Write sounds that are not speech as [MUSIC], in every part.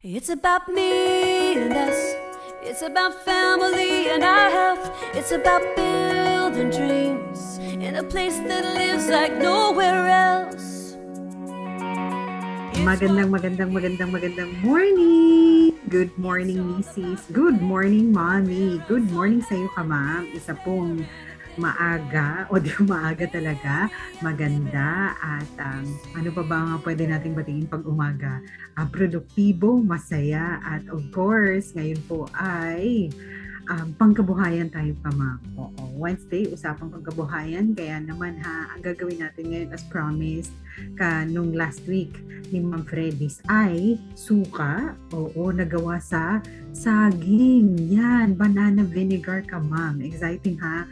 It's about me and us. It's about family and our health. It's about building dreams in a place that lives like nowhere else. Magandang, magandang, magandang, magandang morning! Good morning, Mrs. Good morning, Mommy. Good morning sa iyo ka, ma'am. Isa pong maaga, [LAUGHS] o di maaga talaga, maganda, at um, ano pa ba nga pwede nating batingin pag umaga? Uh, produktibo, masaya, at of course, ngayon po ay um, pangkabuhayan tayo kama. Oo, Wednesday, usapang pangkabuhayan. Kaya naman ha, ang gagawin natin ngayon as promised ka nung last week ni Ma'am Freddy's ay suka. Oo, nagawa sa saging. Yan, banana vinegar ka ma'am. Exciting ha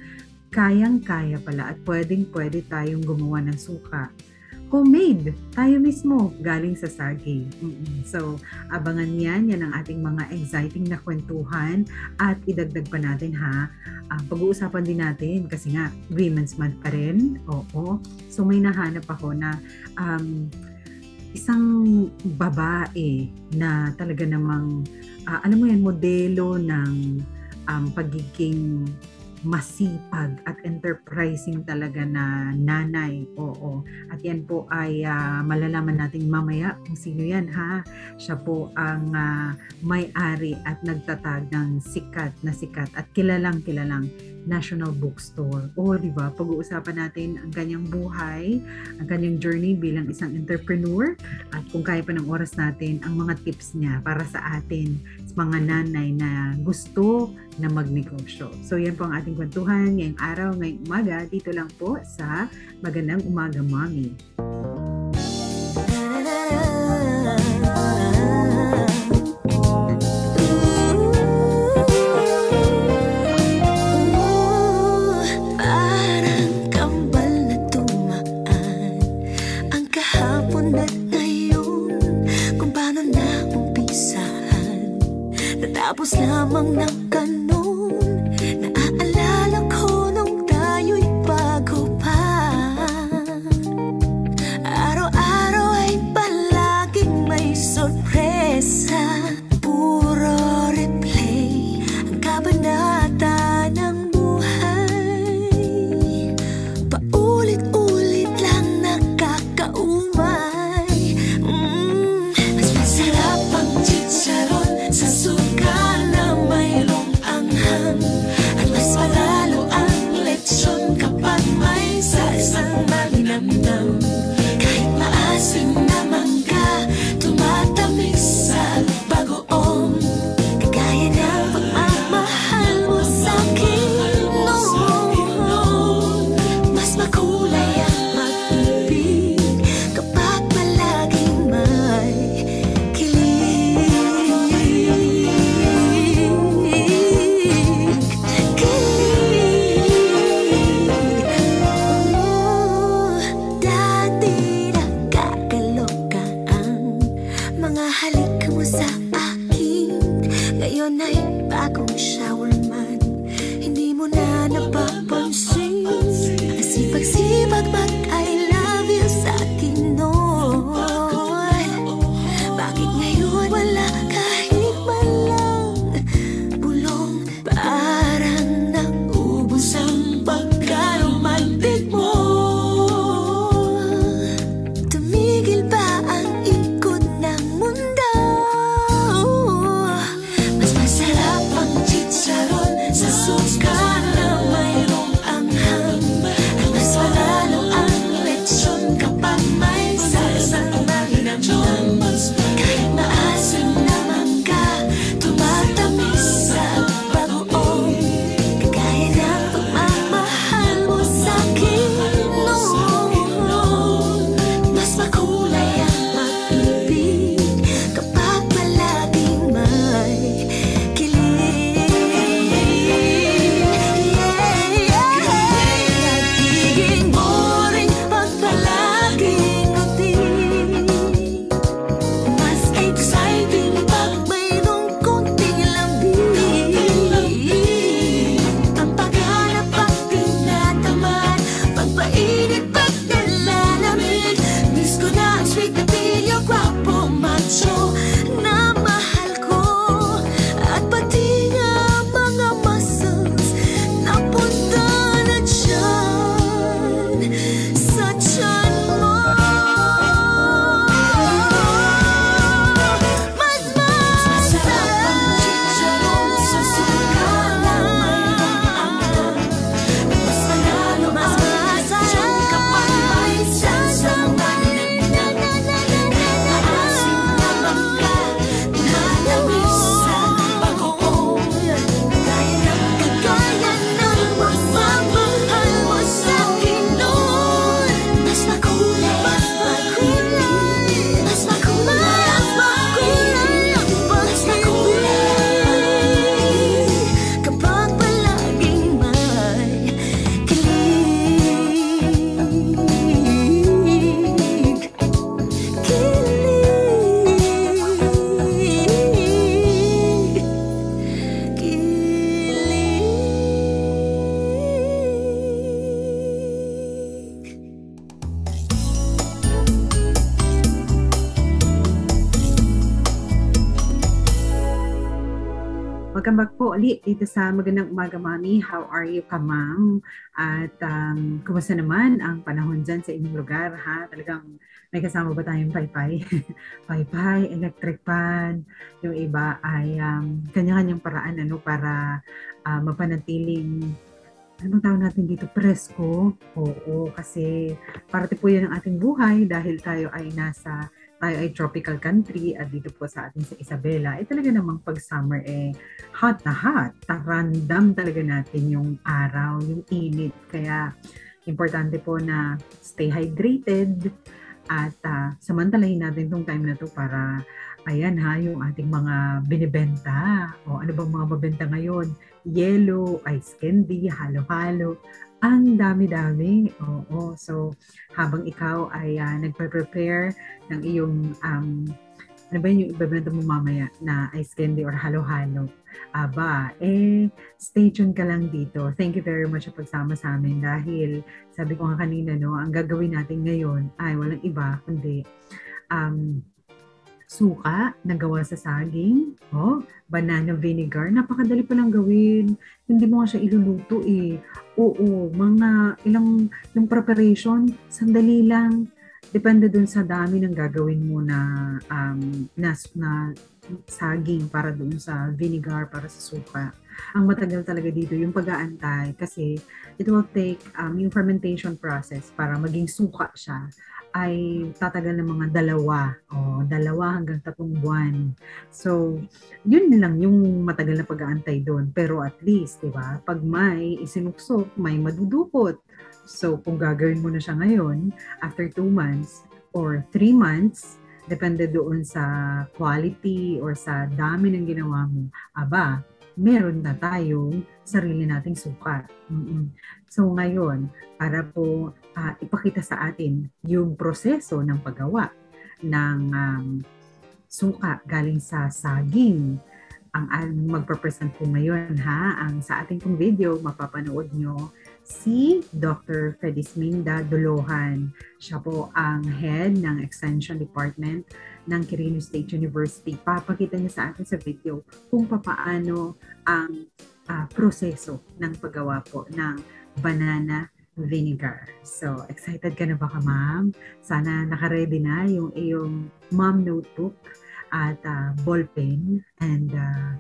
kayang-kaya pala at pwedeng-pwede tayong gumawa ng suka. Homemade, tayo mismo, galing sa saging. So, abangan yan, yan ang ating mga exciting na kwentuhan at idagdag pa natin ha. Uh, pag-uusapan din natin kasi nga, Women's Month pa rin. Oo. So, may nahanap ako na um, isang babae na talaga namang, uh, alam mo yan, modelo ng um, pagiging masipag at enterprising talaga na nanay. Oo. At yan po ay uh, malalaman natin mamaya kung sino yan ha. Siya po ang uh, may-ari at nagtatag ng sikat na sikat at kilalang kilalang National Bookstore. O, di ba? Pag-uusapan natin ang kanyang buhay, ang kanyang journey bilang isang entrepreneur at kung kaya pa ng oras natin, ang mga tips niya para sa atin, mga nanay na gusto na magnegosyo. So, yan po ang ating kwentuhan ngayong araw, ngayong umaga, dito lang po sa Magandang Umaga Mommy. Back po ulit dito sa Magandang Umaga Mami. How are you ka ma'am? At um, kumusta naman ang panahon dyan sa inyong lugar ha? Talagang may kasama ba tayong paypay? [LAUGHS] paypay, electric pan. Yung iba ay um, kanya-kanyang paraan ano para uh, mapanatiling ano bang tawag natin dito, presko. Oo, kasi parte po yan ng ating buhay dahil tayo ay nasa tayo ay tropical country at dito po sa atin sa Isabela, eh talaga namang pag summer eh hot na hot. Tarandam talaga natin yung araw, yung init. Kaya importante po na stay hydrated at uh, samantalahin natin tong time na to para ayan ha, yung ating mga binibenta. O ano bang mga mabenta ngayon? Yellow, ice candy, halo-halo. Ang dami-dami. Oo. So, habang ikaw ay uh, nagpe-prepare ng iyong, um, ano ba yung ibebenta mo mamaya na ice candy or halo-halo, aba, eh, stay tuned ka lang dito. Thank you very much sa pagsama sa amin dahil sabi ko nga kanina, no, ang gagawin natin ngayon ay walang iba kundi um, suka na gawa sa saging, oh, banana vinegar, napakadali pa lang gawin. Hindi mo nga siya iluluto eh. Oo, mga ilang yung preparation, sandali lang. Depende dun sa dami ng gagawin mo na um, na, na saging para doon sa vinegar para sa suka. Ang matagal talaga dito yung pag-aantay kasi it will take um, yung fermentation process para maging suka siya ay tatagal ng mga dalawa o dalawa hanggang tatlong buwan. So, yun lang yung matagal na pag-aantay doon. Pero at least, di ba, pag may isinuksok, may madudukot. So, kung gagawin mo na siya ngayon, after two months or three months, depende doon sa quality or sa dami ng ginawa mo, aba, meron na tayong sarili nating suka. Mm-mm. So ngayon, para po uh, ipakita sa atin yung proseso ng paggawa ng um, suka galing sa saging. Ang, ang magpa-present po ngayon ha, ang sa ating pong video, mapapanood nyo si Dr. Fedisminda Dolohan. Siya po ang head ng Extension Department ng Quirino State University. Papakita niya sa atin sa video kung papaano ang uh, proseso ng paggawa po ng banana vinegar. So, excited ka na ba ka, ma'am? Sana nakaredy na yung iyong mom notebook at uh, ballpen and uh,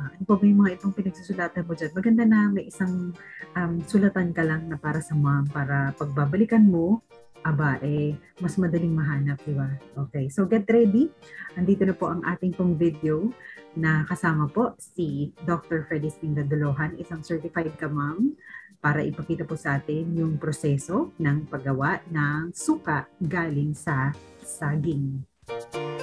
uh, ano pa ba yung mga itong pinagsusulatan mo dyan? Maganda na may isang um, sulatan ka lang na para sa mom para pagbabalikan mo, aba, eh, mas madaling mahanap, di ba? Okay, so get ready. Andito na po ang ating pong video na kasama po si Dr. Freddy Spindadolohan, isang certified ka ma'am para ipakita po sa atin yung proseso ng paggawa ng suka galing sa saging. Okay,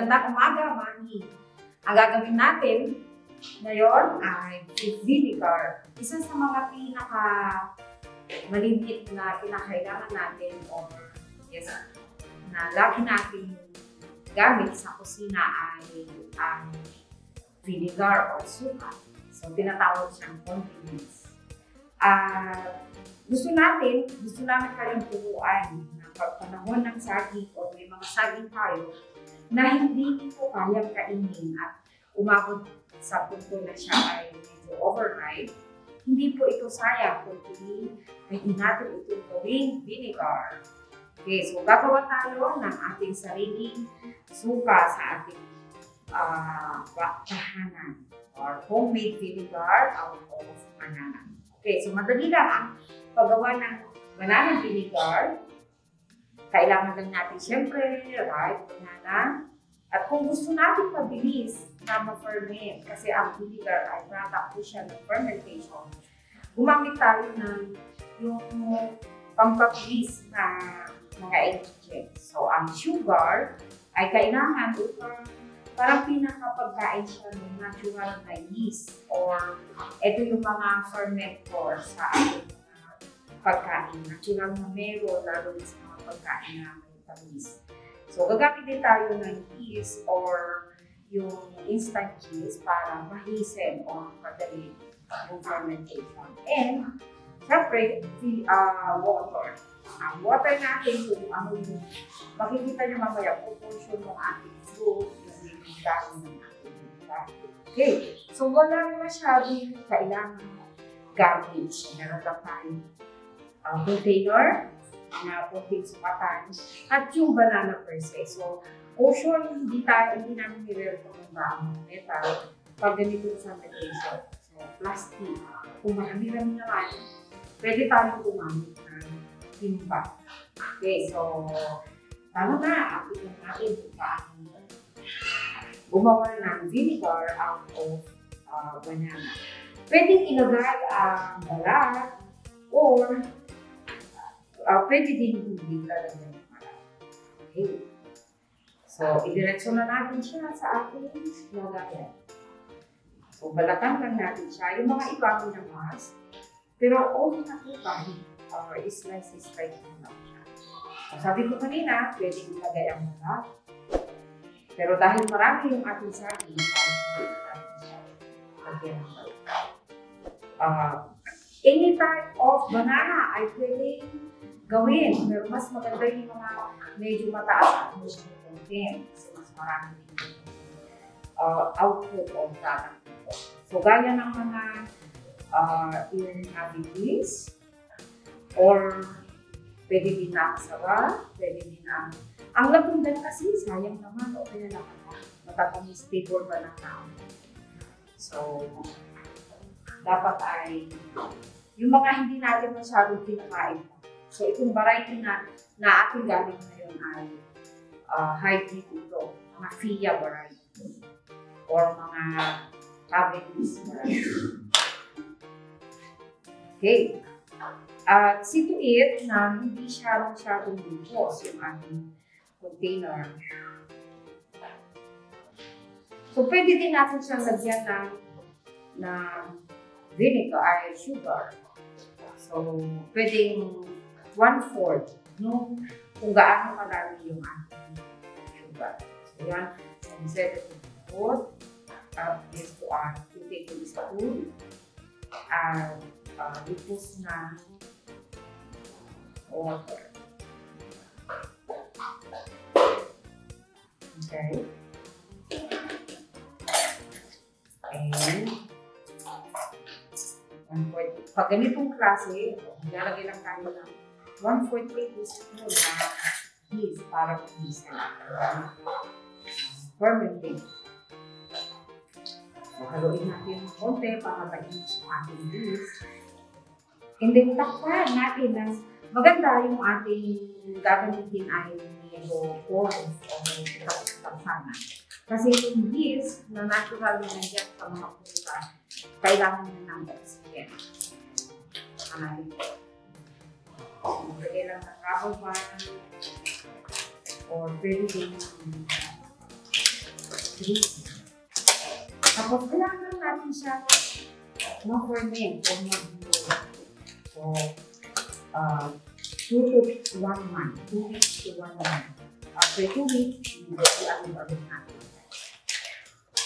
magandang umaga, Mami. Ang gagawin natin ngayon ay vinegar. Isa sa mga pinaka maliliit na kinakailangan natin or yes, na lagi nating gamit sa kusina ay ang vinegar or suka. So, tinatawag siyang condiments. Uh, gusto natin, gusto namin kayong turuan na pag ng saging o may mga saging tayo na hindi po kayang kainin at umabot sa punto na siya ay medyo overripe, hindi po ito sayang kundi pwede natin ito gawing vinegar Okay, so gagawa tayo ng ating sariling suka sa ating uh, tahanan or homemade vinegar out of banana. Okay, so madali lang ang paggawa ng banana vinegar. Kailangan lang natin siyempre ripe banana. At kung gusto natin mabilis na ma-ferment, kasi ang vinegar ay product po siya ng fermentation, gumamit tayo ng yung pampabilis na mga ingredients. So, ang sugar ay kailangan upang parang pinakapagkain siya ng natural na yeast or ito yung mga fermentor sa ating uh, pagkain. Natural na meron lalo sa pagkain na may tamis. So, gagamit din tayo ng yeast or yung instant yeast para mahisin o padali yung fermentation. And Siyempre, si uh, water. Ang water natin kung ano yung makikita nyo mamaya proportion ng ating fruit, yung dami ng ating Okay, so wala masyadong kailangan garbage. Meron lang tayong uh, container na pwedeng sukatan at yung banana per se. So, ocean, hindi tayo, hindi namin nire-recommenda ang metal pag ganito sa meditation. So, plastic. Kung marami-rami naman, pwede tayo gumamit ng timba. Okay, so, tama na, apit lang natin kung paano gumawa ng vinegar out of uh, banana. Pwedeng ilagay ang balat or pwede din hindi lalagyan ng balat. Okay. So, idiretso na natin siya sa ating lagayan. So, balatan lang natin siya. Yung mga iba minamas, pero okay na po kahit uh, slice slice mo lang siya. So, sabi ko kanina, pwede ilagay ang balat. Pero dahil marami yung ating saging, lagyan ng balat. Uh, any type of banana ay pwede gawin. Pero mas maganda yung mga medyo mataas ang medyo content. Kasi mas marami din uh, output of that. So, gaya ng mga uh, inhabitants or pwede din na sawa, pwede din na ang lapundan kasi, sayang naman, o kaya lang matatamis flavor ba ng tao. So, dapat ay yung mga hindi natin masyadong pinakain. So, itong variety na, na ating gamit ngayon ay uh, hybrid ito, mga FIA variety or mga Cavendish variety. Okay. At see to it na hindi siya masyadong lupos yung ating container. So, pwede din natin siyang lagyan ng, ng vinegar ay sugar. So, pwedeng one-fourth no? kung gaano karami yung ating sugar. So, yan. So, instead of put, uh, is to add two tablespoon and uh, lipos na water. Okay. And, one fourth. Pag ganitong klase, lalagay lang tayo ng one fourth tablespoon na yeast para mag-isa. Fermenting. So, haluin natin ng konti para ma-inch yung ating yeast. And then, takpan natin ng maganda yung ating gagamitin ay medyo porous o medyo tapsana. Kasi yung yeast na natural na nandiyan sa mga puta, kailangan na ng oxygen. Ano ito? Magbigay lang ng rubber band or din grease. Tapos kailangan natin siya ma-ferment o mag-blow. So, uh, two to one month. Two weeks to one month. After two weeks, ba natin.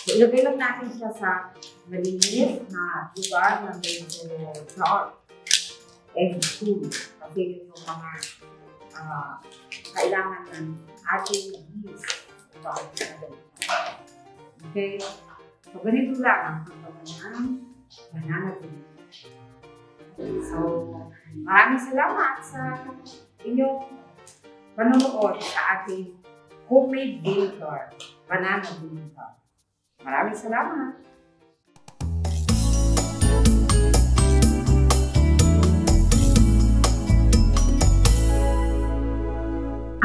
So, ilagay lang natin siya sa malinis na lugar na medyo dark cool. Kasi yun yung mga uh, kailangan ng ating yeast. Okay? So, ganito lang ang pagbabayan ng banana drink. So, maraming salamat sa inyong panonood sa ating homemade vinegar, banana vinegar. Maraming salamat!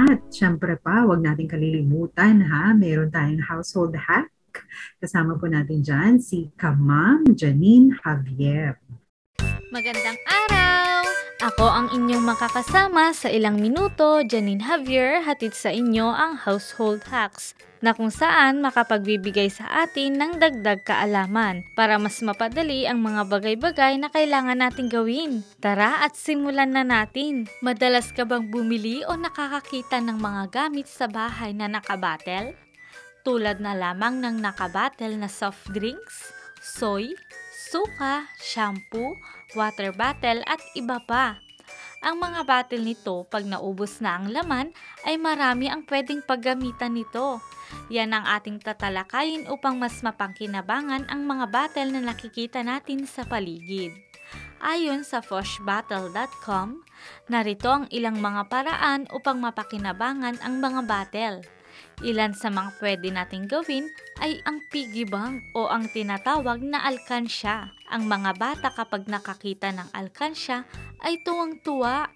At syempre pa, wag natin kalilimutan ha, meron tayong household hack. Kasama po natin dyan si Kamam Janine Javier. Magandang araw! Ako ang inyong makakasama sa ilang minuto, Janine Javier, hatid sa inyo ang household hacks na kung saan makapagbibigay sa atin ng dagdag kaalaman para mas mapadali ang mga bagay-bagay na kailangan nating gawin. Tara at simulan na natin. Madalas ka bang bumili o nakakakita ng mga gamit sa bahay na nakabatel? Tulad na lamang ng nakabatel na soft drinks, soy, suka, shampoo, water bottle at iba pa. Ang mga bottle nito, pag naubos na ang laman, ay marami ang pwedeng paggamitan nito. Yan ang ating tatalakayin upang mas mapangkinabangan ang mga bottle na nakikita natin sa paligid. Ayon sa foshbottle.com, narito ang ilang mga paraan upang mapakinabangan ang mga bottle. Ilan sa mga pwede nating gawin ay ang piggy bank o ang tinatawag na alkansya. Ang mga bata kapag nakakita ng alkansya ay tuwang-tuwa.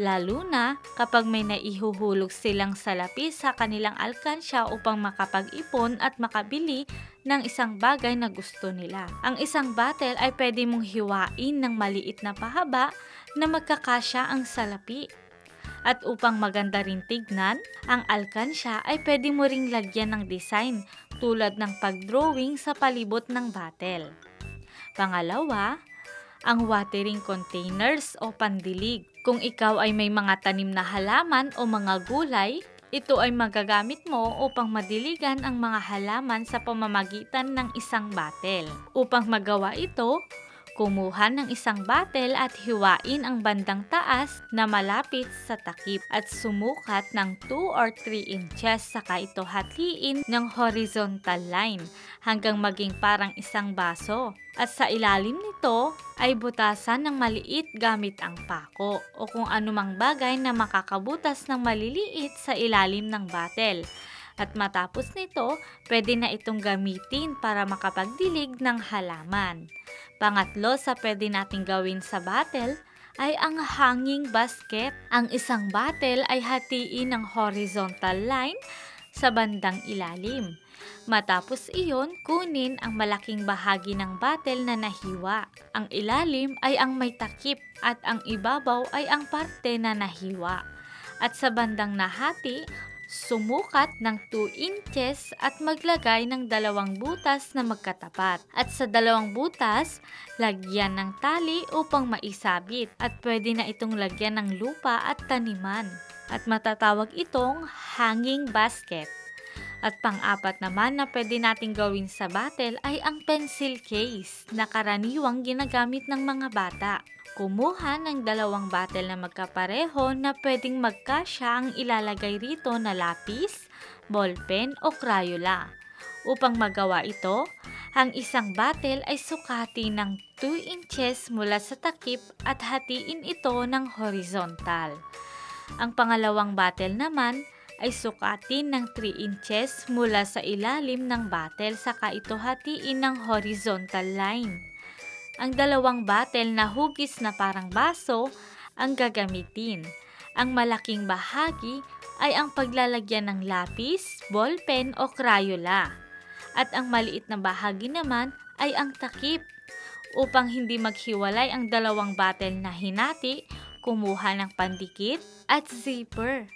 Lalo na kapag may naihuhulog silang salapi sa kanilang alkansya upang makapag-ipon at makabili ng isang bagay na gusto nila. Ang isang bottle ay pwede mong hiwain ng maliit na pahaba na magkakasya ang salapi. At upang maganda rin tignan, ang alkansya ay pwede mo ring lagyan ng design tulad ng pag-drawing sa palibot ng bottle. Pangalawa, ang watering containers o pandilig. Kung ikaw ay may mga tanim na halaman o mga gulay, ito ay magagamit mo upang madiligan ang mga halaman sa pamamagitan ng isang batel. Upang magawa ito, Kumuha ng isang batel at hiwain ang bandang taas na malapit sa takip at sumukat ng 2 or 3 inches saka ito hatliin ng horizontal line hanggang maging parang isang baso. At sa ilalim nito ay butasan ng maliit gamit ang pako o kung anumang bagay na makakabutas ng maliliit sa ilalim ng batel. At matapos nito, pwede na itong gamitin para makapagdilig ng halaman. Pangatlo sa pwede nating gawin sa battle ay ang hanging basket. Ang isang battle ay hatiin ng horizontal line sa bandang ilalim. Matapos iyon, kunin ang malaking bahagi ng battle na nahiwa. Ang ilalim ay ang may takip at ang ibabaw ay ang parte na nahiwa. At sa bandang nahati, sumukat ng 2 inches at maglagay ng dalawang butas na magkatapat. At sa dalawang butas, lagyan ng tali upang maisabit at pwede na itong lagyan ng lupa at taniman. At matatawag itong hanging basket. At pang-apat naman na pwede nating gawin sa battle ay ang pencil case na karaniwang ginagamit ng mga bata. Kumuha ng dalawang batel na magkapareho na pwedeng magkasya ang ilalagay rito na lapis, ballpen o crayola. Upang magawa ito, ang isang batel ay sukati ng 2 inches mula sa takip at hatiin ito ng horizontal. Ang pangalawang batel naman ay sukatin ng 3 inches mula sa ilalim ng batel saka ito hatiin ng horizontal line. Ang dalawang batel na hugis na parang baso ang gagamitin. Ang malaking bahagi ay ang paglalagyan ng lapis, ballpen o crayola. At ang maliit na bahagi naman ay ang takip. Upang hindi maghiwalay ang dalawang batel na hinati, kumuha ng pandikit at zipper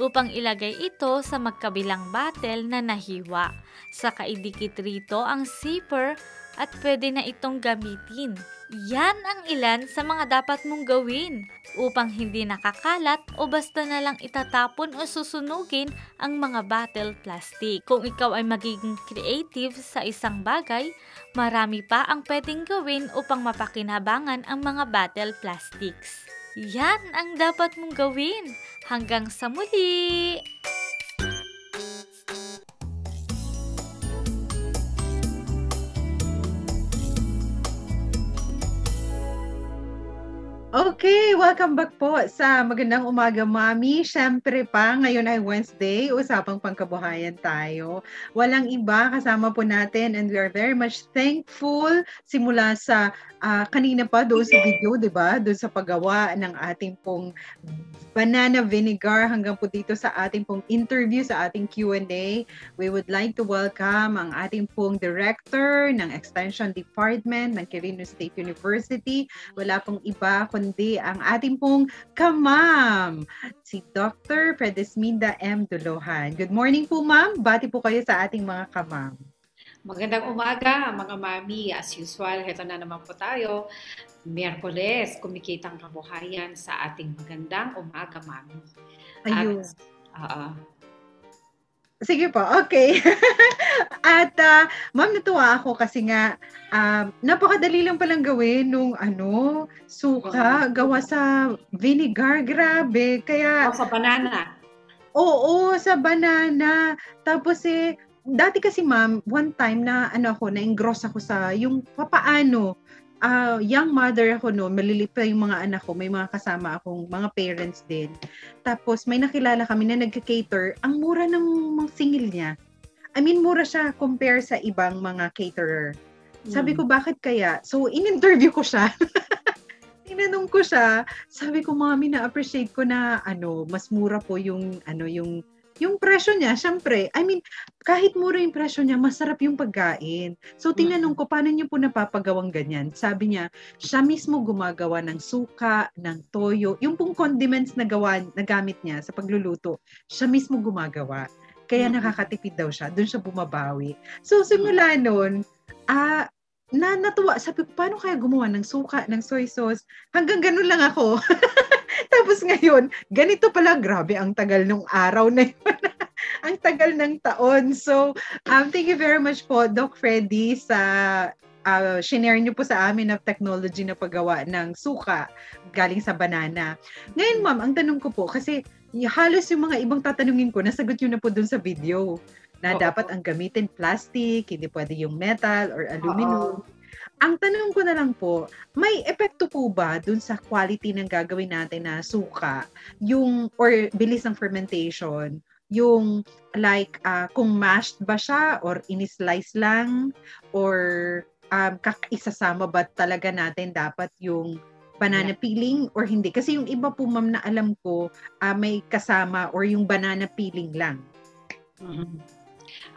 upang ilagay ito sa magkabilang batel na nahiwa. Saka idikit rito ang zipper at pwede na itong gamitin. Yan ang ilan sa mga dapat mong gawin upang hindi nakakalat o basta na lang itatapon o susunugin ang mga bottle plastic. Kung ikaw ay magiging creative sa isang bagay, marami pa ang pwedeng gawin upang mapakinabangan ang mga bottle plastics. Yan ang dapat mong gawin. Hanggang sa muli! Okay, welcome back po sa Magandang Umaga Mami. Siyempre pa, ngayon ay Wednesday, usapang pangkabuhayan tayo. Walang iba, kasama po natin and we are very much thankful simula sa uh, kanina pa doon sa video, di ba? Doon sa paggawa ng ating pong banana vinegar hanggang po dito sa ating pong interview, sa ating Q&A. We would like to welcome ang ating pong director ng Extension Department ng Quirino State University. Wala pong iba kundi ang ating pong kamam, si Dr. Predesminda M. Dulohan. Good morning po ma'am. Bati po kayo sa ating mga kamam. Magandang umaga mga mami. As usual, heto na naman po tayo. Miyerkules, kumikitang kabuhayan sa ating magandang umaga mami. Ayun. At, uh, Sige po, okay. [LAUGHS] At uh, ma'am, natuwa ako kasi nga um, napakadali lang palang gawin nung ano, suka, gawa sa vinegar, grabe. Kaya... O sa banana. Oo, sa banana. Tapos eh, dati kasi ma'am, one time na ano ako, na-engross ako sa yung papaano uh, young mother ako no, malilit pa yung mga anak ko, may mga kasama akong mga parents din. Tapos may nakilala kami na nagka-cater, ang mura ng mga singil niya. I mean, mura siya compare sa ibang mga caterer. Sabi ko, hmm. bakit kaya? So, in-interview ko siya. [LAUGHS] Tinanong ko siya, sabi ko, mami, na-appreciate ko na, ano, mas mura po yung, ano, yung yung presyo niya, syempre, I mean, kahit mura yung presyo niya, masarap yung pagkain. So, tinanong ko, paano niyo po napapagawang ganyan? Sabi niya, siya mismo gumagawa ng suka, ng toyo, yung pong condiments na gawa, na gamit niya sa pagluluto, siya mismo gumagawa. Kaya nakakatipid daw siya, doon siya bumabawi. So, simula noon, ah, na natuwa. Sabi ko, paano kaya gumawa ng suka, ng soy sauce? Hanggang ganun lang ako. [LAUGHS] Tapos ngayon, ganito pala, grabe, ang tagal nung araw na yun. [LAUGHS] ang tagal ng taon. So, um, thank you very much po, Doc Freddy, sa uh, shinare niyo po sa amin ng technology na paggawa ng suka galing sa banana. Ngayon, ma'am, ang tanong ko po, kasi halos yung mga ibang tatanungin ko, nasagot niyo na po dun sa video na Oo. dapat ang gamitin plastic, hindi pwede yung metal or aluminum. Oo. Ang tanong ko na lang po, may epekto po ba dun sa quality ng gagawin natin na suka, yung, or bilis ng fermentation, yung like uh, kung mashed ba siya or in-slice lang or um, isasama ba talaga natin dapat yung banana peeling or hindi? Kasi yung iba po ma'am na alam ko uh, may kasama or yung banana peeling lang. Mm-hmm.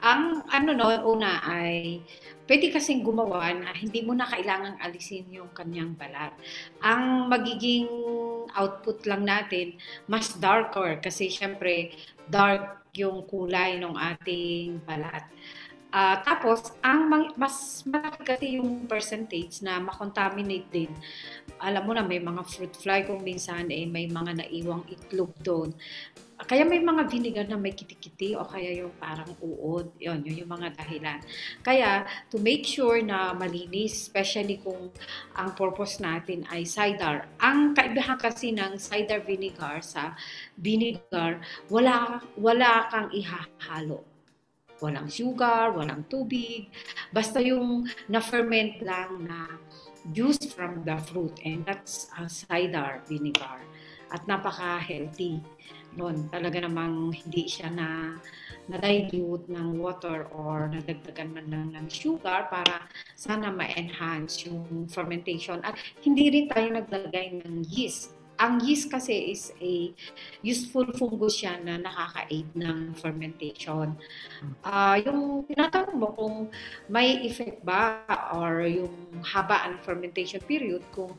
Ang ano no, una ay pwede kasing gumawa na hindi mo na kailangang alisin yung kanyang balat. Ang magiging output lang natin, mas darker kasi syempre dark yung kulay ng ating balat. Uh, tapos, ang mas malaki kasi yung percentage na makontaminate din. Alam mo na, may mga fruit fly kung minsan eh, may mga naiwang itlog doon. Kaya may mga vinegar na may kitikiti o kaya yung parang uod. Yun, yun yung mga dahilan. Kaya to make sure na malinis, especially kung ang purpose natin ay cider. Ang kaibahan kasi ng cider vinegar sa vinegar, wala, wala kang ihahalo. Walang sugar, walang tubig. Basta yung na-ferment lang na juice from the fruit and that's a cider vinegar at napaka-healthy noon. Talaga namang hindi siya na na-dilute ng water or nadagdagan man lang ng sugar para sana ma-enhance yung fermentation. At hindi rin tayo naglagay ng yeast. Ang yeast kasi is a useful fungus siya na nakaka-aid ng fermentation. Uh, yung tinatanong mo kung may effect ba or yung haba ang fermentation period kung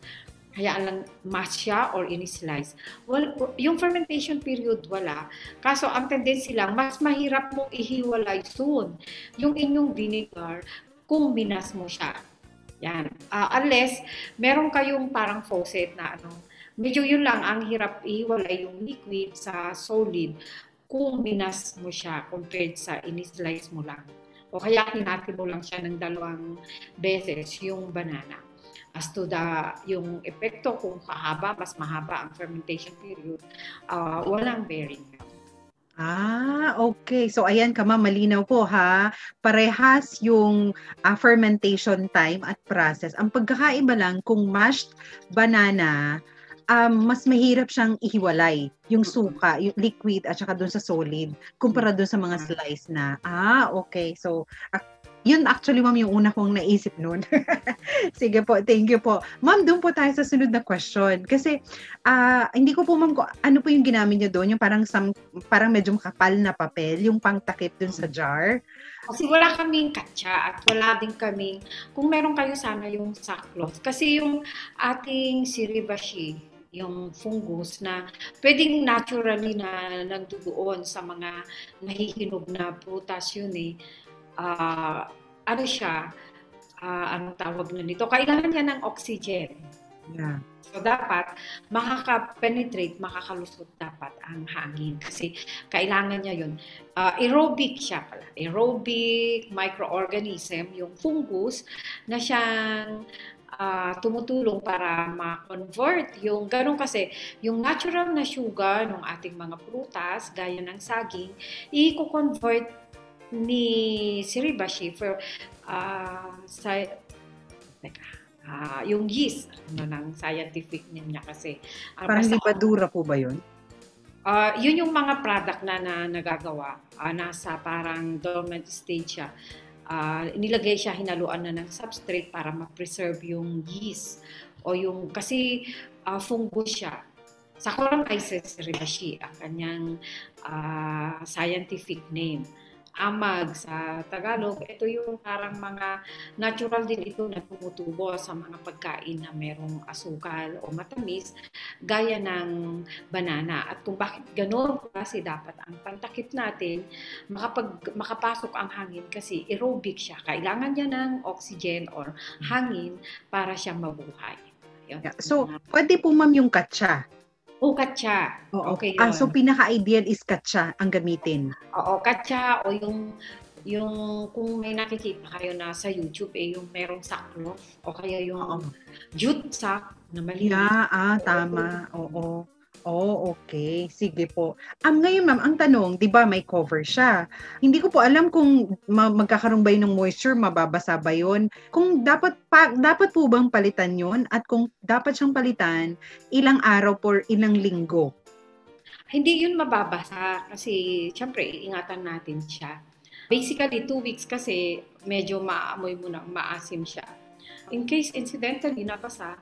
hayaan lang masya or ini-slice. Well, yung fermentation period wala. Kaso ang tendency lang, mas mahirap mong ihiwalay soon yung inyong vinegar kung minas mo siya. Yan. Uh, unless meron kayong parang faucet na ano, medyo yun lang ang hirap ihiwalay yung liquid sa solid kung minas mo siya compared sa ini-slice mo lang. O kaya hinati mo lang siya ng dalawang beses yung banana as to the yung epekto kung kahaba, mas mahaba ang fermentation period, uh, walang bearing. Ah, okay. So ayan ka ma, malinaw po ha. Parehas yung uh, fermentation time at process. Ang pagkakaiba lang kung mashed banana, um, mas mahirap siyang ihiwalay yung suka, yung liquid at saka dun sa solid kumpara dun sa mga slice na. Ah, okay. So uh, yun actually, ma'am, yung una kong naisip noon. [LAUGHS] Sige po, thank you po. Ma'am, doon po tayo sa sunod na question. Kasi, uh, hindi ko po, ma'am, ano po yung ginamit niyo doon? Yung parang, some, parang medyo makapal na papel, yung pangtakip doon sa jar. Kasi wala kaming katsa at wala din kaming, kung meron kayo sana yung sackcloth. Kasi yung ating siribashi, yung fungus na pwedeng naturally na nagdudoon sa mga nahihinog na prutas yun eh uh, ano siya, uh, anong tawag na nito, kailangan niya ng oxygen. Yeah. So dapat makaka-penetrate, makakalusot dapat ang hangin kasi kailangan niya yun. Uh, aerobic siya pala. Aerobic microorganism, yung fungus na siyang uh, tumutulong para ma-convert yung ganun kasi yung natural na sugar ng ating mga prutas gaya ng saging i-convert ni Siribashi for uh, sa teka, uh, yung yeast ano ng scientific name niya kasi. Uh, parang libadura po ba yun? Uh, yun yung mga product na, na nagagawa. Uh, nasa parang dormant stage siya. Uh, nilagay siya hinaluan na ng substrate para ma-preserve yung yeast o yung kasi uh, fungus siya. Sa Coromyces ribacea ang kanyang uh, scientific name amag sa Tagalog, ito yung parang mga natural din ito na tumutubo sa mga pagkain na merong asukal o matamis gaya ng banana. At kung bakit ganoon kasi dapat ang pantakip natin makapag, makapasok ang hangin kasi aerobic siya. Kailangan niya ng oxygen or hangin para siya mabuhay. Yun. So, pwede po ma'am yung katsa o katsa. Oo. Okay, ah, so pinaka-ideal is katsa ang gamitin. Oo, katsa o yung yung kung may nakikita kayo na sa YouTube eh yung merong sackcloth o kaya yung Oo. jute sack na maliit. Yeah, ah, tama. Oo. Oh, okay. Sige po. Um, ngayon ma'am, ang tanong, 'di ba may cover siya? Hindi ko po alam kung ma- magkakaroon ba yun ng moisture, mababasa ba 'yon? Kung dapat pa, dapat po bang palitan 'yon at kung dapat siyang palitan, ilang araw por ilang linggo? Hindi 'yun mababasa kasi syempre ingatan natin siya. Basically, two weeks kasi medyo maamoy mo na maasim siya. In case incidentally nabasa,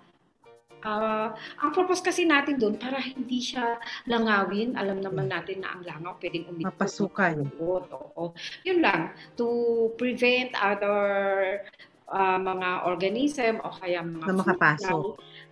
Uh, ang purpose kasi natin doon para hindi siya langawin. Alam naman natin na ang langaw pwedeng umikot. Mapasukan. Oo. Yun lang. To prevent other uh, mga organism o kaya mga na makapasok.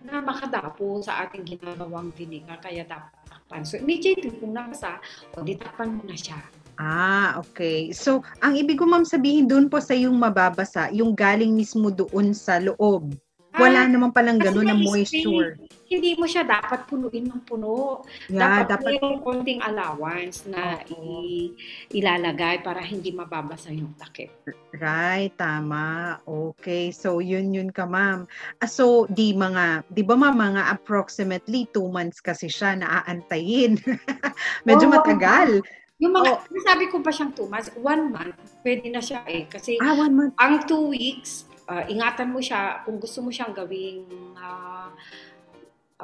Na makadapo sa ating ginagawang vinegar. Kaya dapat takpan. So immediately kung nasa, o ditakpan mo na siya. Ah, okay. So, ang ibig ko ma'am sabihin doon po sa yung mababasa, yung galing mismo doon sa loob wala ah, naman palang gano'n na moisture. Hindi mo siya dapat punuin ng puno. Yeah, dapat, dapat konting allowance na i- ilalagay para hindi mababasa yung takip. Right, tama. Okay. So, yun yun ka, ma'am. Ah, so, di mga, di ba ma'am, mga approximately two months kasi siya naaantayin. [LAUGHS] Medyo oh, matagal. Yung mga, oh. sabi ko pa siyang two months, one month, pwede na siya eh. Kasi ah, one month. ang two weeks, uh, ingatan mo siya kung gusto mo siyang gawing uh,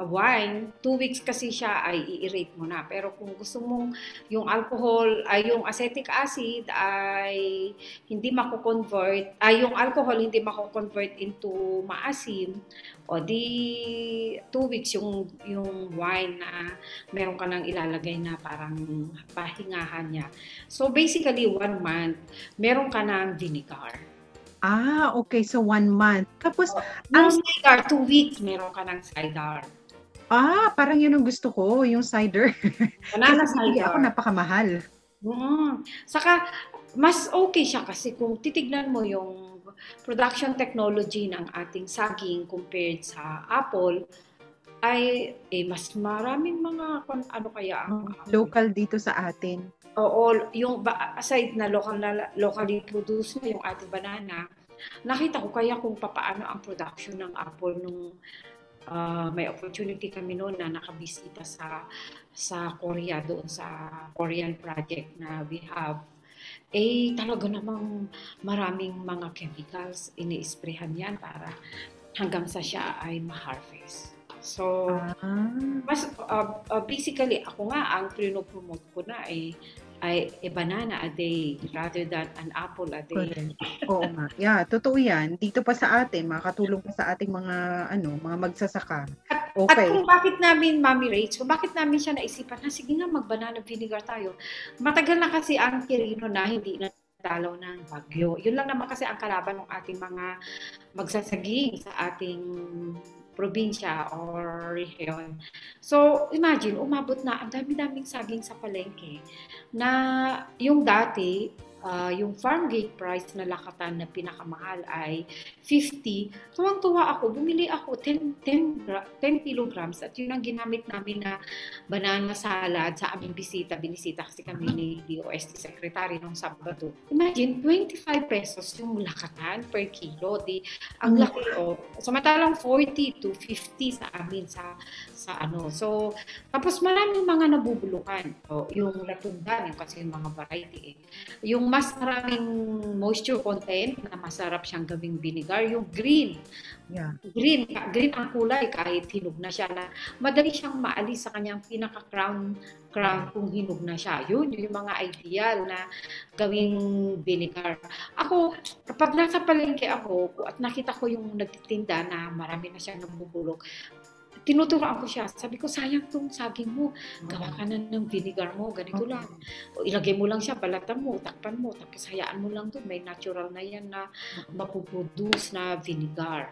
wine, two weeks kasi siya ay i-rate mo na. Pero kung gusto mong yung alcohol, ay yung acetic acid ay hindi mako-convert, ay yung alcohol hindi mako-convert into maasim, o di two weeks yung, yung wine na meron ka nang ilalagay na parang pahingahan niya. So basically, one month, meron ka ng vinegar. Ah, okay. So, one month. Tapos, oh, ang cider, two weeks, meron ka ng cider. Ah, parang yun ang gusto ko, yung cider. [LAUGHS] Banana cider. ako napakamahal. Mm. Saka, mas okay siya kasi kung titignan mo yung production technology ng ating saging compared sa apple, ay eh, mas maraming mga ano kaya ang oh, local dito sa atin. Oo, yung aside na local na locally produced na yung ating banana, nakita ko kaya kung papaano ang production ng apple nung uh, may opportunity kami noon na nakabisita sa sa Korea doon sa Korean project na we have eh talaga namang maraming mga chemicals ini-sprayhan yan para hanggang sa siya ay ma-harvest. So, ah. mas uh, uh, basically ako nga ang pinopromote ko na ay ay a banana a day rather than an apple a day. Oo nga. Yeah, totoo 'yan. Dito pa sa atin, makakatulong pa sa ating mga ano, mga magsasaka. At, okay. At kung bakit namin Mami Rach, kung bakit namin siya naisipan na sige nga mag-banana vinegar tayo. Matagal na kasi ang Kirino na hindi na dalaw ng bagyo. Yun lang naman kasi ang kalaban ng ating mga magsasaging sa ating probinsya or region. So, imagine, umabot na ang dami-daming saging sa palengke na yung dati, ah, yung farm gate price na lakatan na pinakamahal ay 50. Tuwang-tuwa ako, bumili ako 10, 10, gra- 10 kilograms at yun ang ginamit namin na banana salad sa aming bisita. Binisita kasi kami ni DOST Secretary nung Sabado. Imagine, 25 pesos yung lakatan per kilo. Di, ang laki o. Samantalang 40 to 50 sa amin sa sa ano. So, tapos maraming mga nabubulukan. O, yung latundan, yung kasi yung mga variety eh. Yung mas maraming moisture content na masarap siyang gawing vinegar, yung green. Yeah. Green, green ang kulay kahit hinog na siya na madali siyang maalis sa kanyang pinaka-crown crown kung hinog na siya. Yun, yun yung mga ideal na gawing vinegar. Ako, kapag nasa palengke ako at nakita ko yung nagtitinda na marami na siyang nabubulok, tinuturoan ko siya. Sabi ko, sayang tong saging mo. Gawa ka na ng vinegar mo, ganito lang. O, ilagay mo lang siya, balatan mo, takpan mo, tapos hayaan mo lang doon. May natural na yan na mapuproduce na vinegar.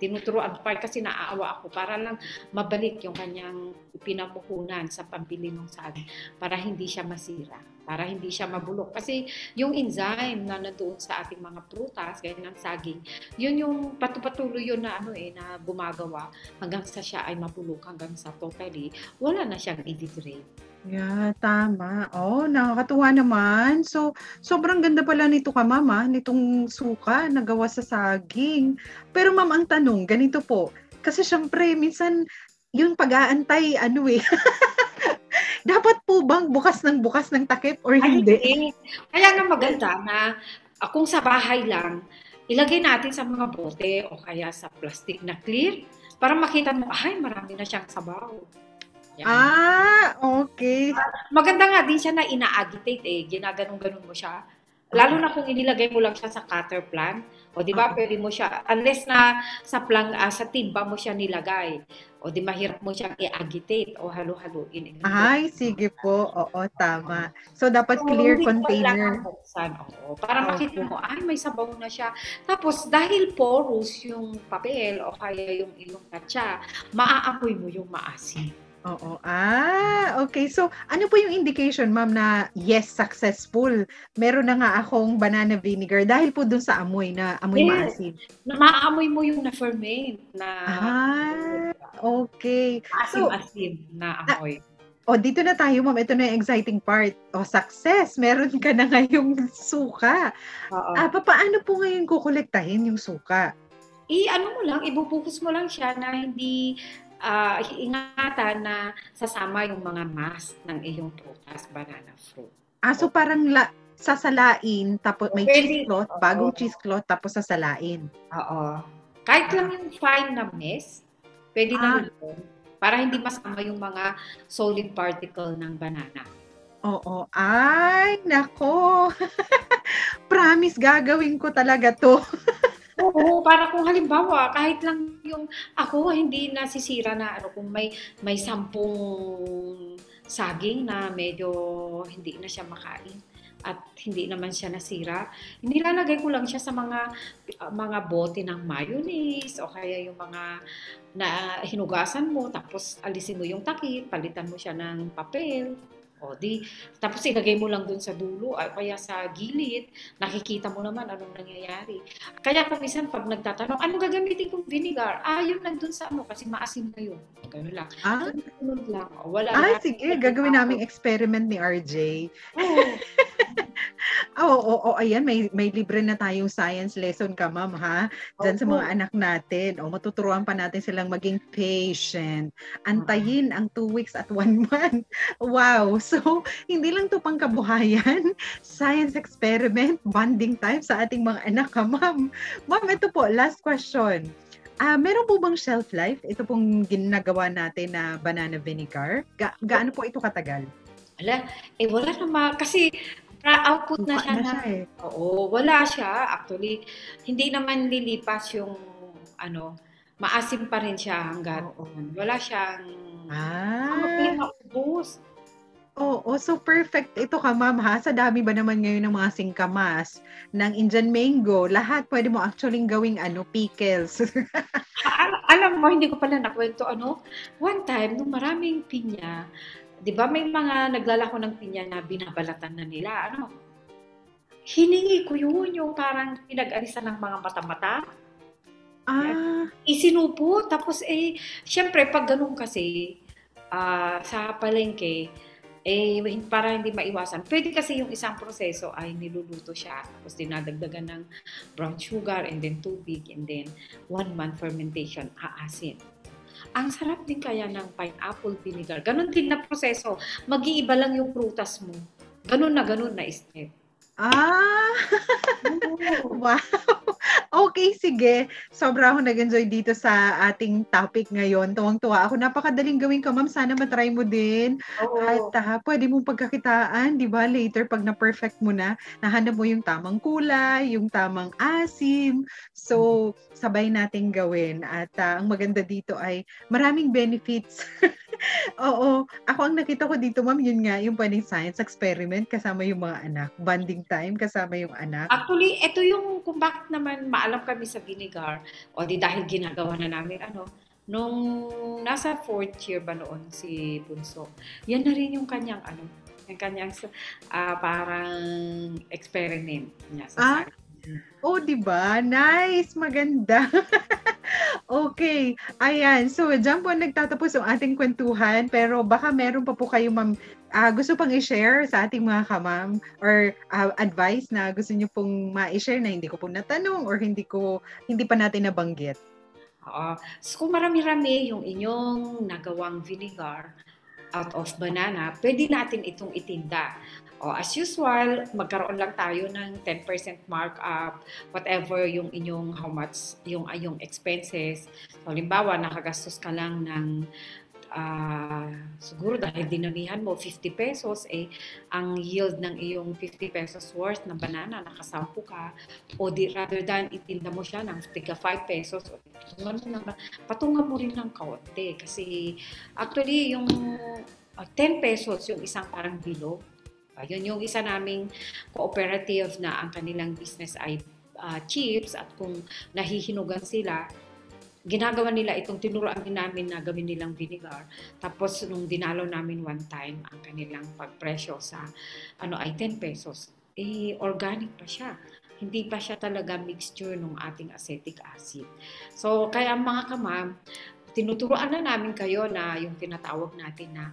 Tinuturoan pa kasi naaawa ako para lang mabalik yung kanyang pinamuhunan sa pambili ng saging para hindi siya masira, para hindi siya mabulok. Kasi yung enzyme na nandoon sa ating mga prutas, gaya ng saging, yun yung patupatuloy yun na ano eh, na gumagawa hanggang sa siya ay mabulok, hanggang sa totally, wala na siyang i-degrade. Yeah, tama. Oh, nakakatuwa naman. So, sobrang ganda pala nito ka, mama, nitong suka na gawa sa saging. Pero ma'am, ang tanong, ganito po. Kasi syempre, minsan, yung pag-aantay, ano eh, [LAUGHS] dapat po bang bukas ng bukas ng takip or Ay, hindi? hindi. Kaya nga maganda na ah, kung sa bahay lang, ilagay natin sa mga bote o kaya sa plastic na clear para makita mo, ay, marami na siyang sabaw. Yan. Ah, okay. Maganda nga din siya na ina-agitate eh. Ginaganong-ganon mo siya. Lalo na kung inilagay mo lang siya sa cutter plant. O di ba, pwede mo siya, unless na sa plang, ah, sa timba mo siya nilagay. O di mahirap mo siyang i-agitate o halo-haluin. Ay, sige po. Oo, tama. So, dapat So, clear container. buksan. Oo, para Okay. makita mo, ay, may sabaw na siya. Tapos, dahil porous yung papel o kaya yung iyong katsa, maaapoy mo yung maasim. Oo. Ah, okay. So, ano po yung indication, ma'am, na yes, successful? Meron na nga akong banana vinegar dahil po dun sa amoy na amoy Yes. maasim. Na maaamoy mo yung na-ferment na Ah, okay. So, asim-asim na amoy. o dito na tayo, ma'am. Ito na yung exciting part. O, success. Meron ka na ngayong [LAUGHS] suka. Oo. Ah, pa- paano po ngayon kukolektahin yung suka? I-ano mo lang, ibubuhos mo lang siya na hindi ah, ingatan na sasama yung mga mass ng iyong prutas, banana fruit. Ah, so parang la, sasalain, tapos may Pwede. cheesecloth, Oo. bagong cheesecloth, tapos sasalain. Oo. Kahit lang yung fine na mess, pwede Ah. na yun. Para hindi masama yung mga solid particle ng banana. Oo. Ay, nako. [LAUGHS] Promise, gagawin ko talaga to. [LAUGHS] Oo, para kung halimbawa, kahit lang yung ako hindi nasisira na ano, kung may may sampung saging na medyo hindi na siya makain at hindi naman siya nasira, nilalagay ko lang siya sa mga mga bote ng mayonnaise o kaya yung mga na hinugasan mo tapos alisin mo yung takip, palitan mo siya ng papel. O di, tapos ilagay mo lang dun sa dulo, ay kaya sa gilid, nakikita mo naman anong nangyayari. Kaya kung minsan pag nagtatanong, anong gagamitin kong vinegar? Ah, yun nandun sa ano, kasi maasim na yun. Ganun lang. Ah, Ganun lang. O, Wala ay, lang. sige, gagawin naming experiment ni RJ. Oo. Oo, [LAUGHS] oo, oo, ayan, may, may libre na tayong science lesson ka, ma'am, ha? Diyan sa Opo. mga anak natin. O, matuturuan pa natin silang maging patient. Antayin ang two weeks at one [LAUGHS] month. Wow! So, [LAUGHS] hindi lang to pang kabuhayan. [LAUGHS] Science experiment, bonding time sa ating mga anak, ha, ma'am? Ma'am, ito po, last question. Ah, meron po bang shelf life? Ito pong ginagawa natin na banana vinegar. Ga- gaano po ito katagal? Wala. Eh, wala naman. Kasi output na siya na na. siya eh. Oo, wala siya. Actually, hindi naman lilipas yung ano, maasim pa rin siya hanggat Oo. wala siyang Ah. ah. maubos. Oo, so perfect ito ka ma'am ha. Sa dami ba naman ngayon ng mga singkamas, ng Indian mango, lahat pwede mo actually gawing ano, pickles. Al- [LAUGHS] alam mo, hindi ko pala nakwento ano. One time, nung maraming pinya, di ba may mga naglalako ng pinya na binabalatan na nila, ano? hiningi ko yun, yung parang pinag-alisan ng mga mata-mata. Ah, Isinupo, tapos eh, syempre, pag ganun kasi, ah, sa palengke, eh, para hindi maiwasan. Pwede kasi yung isang proseso ay niluluto siya, tapos dinadagdagan ng brown sugar, and then tubig, and then one month fermentation, aasin. Ang sarap din kaya ng pineapple vinegar. Ganon din na proseso. Mag-iiba lang yung prutas mo. Ganon na ganon na step. Ah, [LAUGHS] wow. Okay, sige. Sobra ako nag-enjoy dito sa ating topic ngayon. Tuwang-tuwa ako. Napakadaling gawin ko, ma'am. Sana matry mo din. At ah, pwede mong pagkakitaan, di ba? Later, pag na-perfect mo na, nahanap mo yung tamang kulay, yung tamang asim. So, sabay nating gawin. At ah, ang maganda dito ay maraming benefits. [LAUGHS] Oo. Ako ang nakita ko dito, ma'am, yun nga, yung pwedeng science experiment kasama yung mga anak. Bonding time kasama yung anak. Actually, ito yung kung bakit naman maalam kami sa vinegar o di dahil ginagawa na namin ano, nung nasa fourth year ba noon si Bunso, yan na rin yung kanyang ano, yung kanyang ah, parang experiment niya sa Ah, science. Oh, 'di ba? Nice, maganda. [LAUGHS] okay. Ayan. So, diyan po nagtatapos ang ating kwentuhan, pero baka meron pa po kayo ma'am ah, gusto pang i-share sa ating mga kamam or ah, advice na gusto niyo pong ma-share na hindi ko po natanong or hindi ko hindi pa natin nabanggit. Oo. So kung marami-rami yung inyong nagawang vinegar out of banana, pwede natin itong itinda. O, as usual, magkaroon lang tayo ng 10% markup, whatever yung inyong how much yung ay yung expenses. So, halimbawa, nakagastos ka lang ng ah, siguro dahil dinamihan mo 50 pesos, eh, ang yield ng iyong 50 pesos worth ng banana, nakasampu ka, o di, rather than itinda mo siya ng tiga 5 pesos, patungan mo, ng, patungan mo rin ng kaunti. Kasi actually, yung ah, 10 pesos, yung isang parang bilog, Ah, yun yung isa naming cooperative na ang kanilang business ay ah, chips at kung nahihinugan sila, ginagawa nila itong tinuruan din namin na gawin nilang vinegar. Tapos nung dinalo namin one time ang kanilang pagpresyo sa ano ay 10 pesos, eh organic pa siya. Hindi pa siya talaga mixture ng ating acetic acid. So kaya mga kamam, tinuturuan na namin kayo na yung tinatawag natin na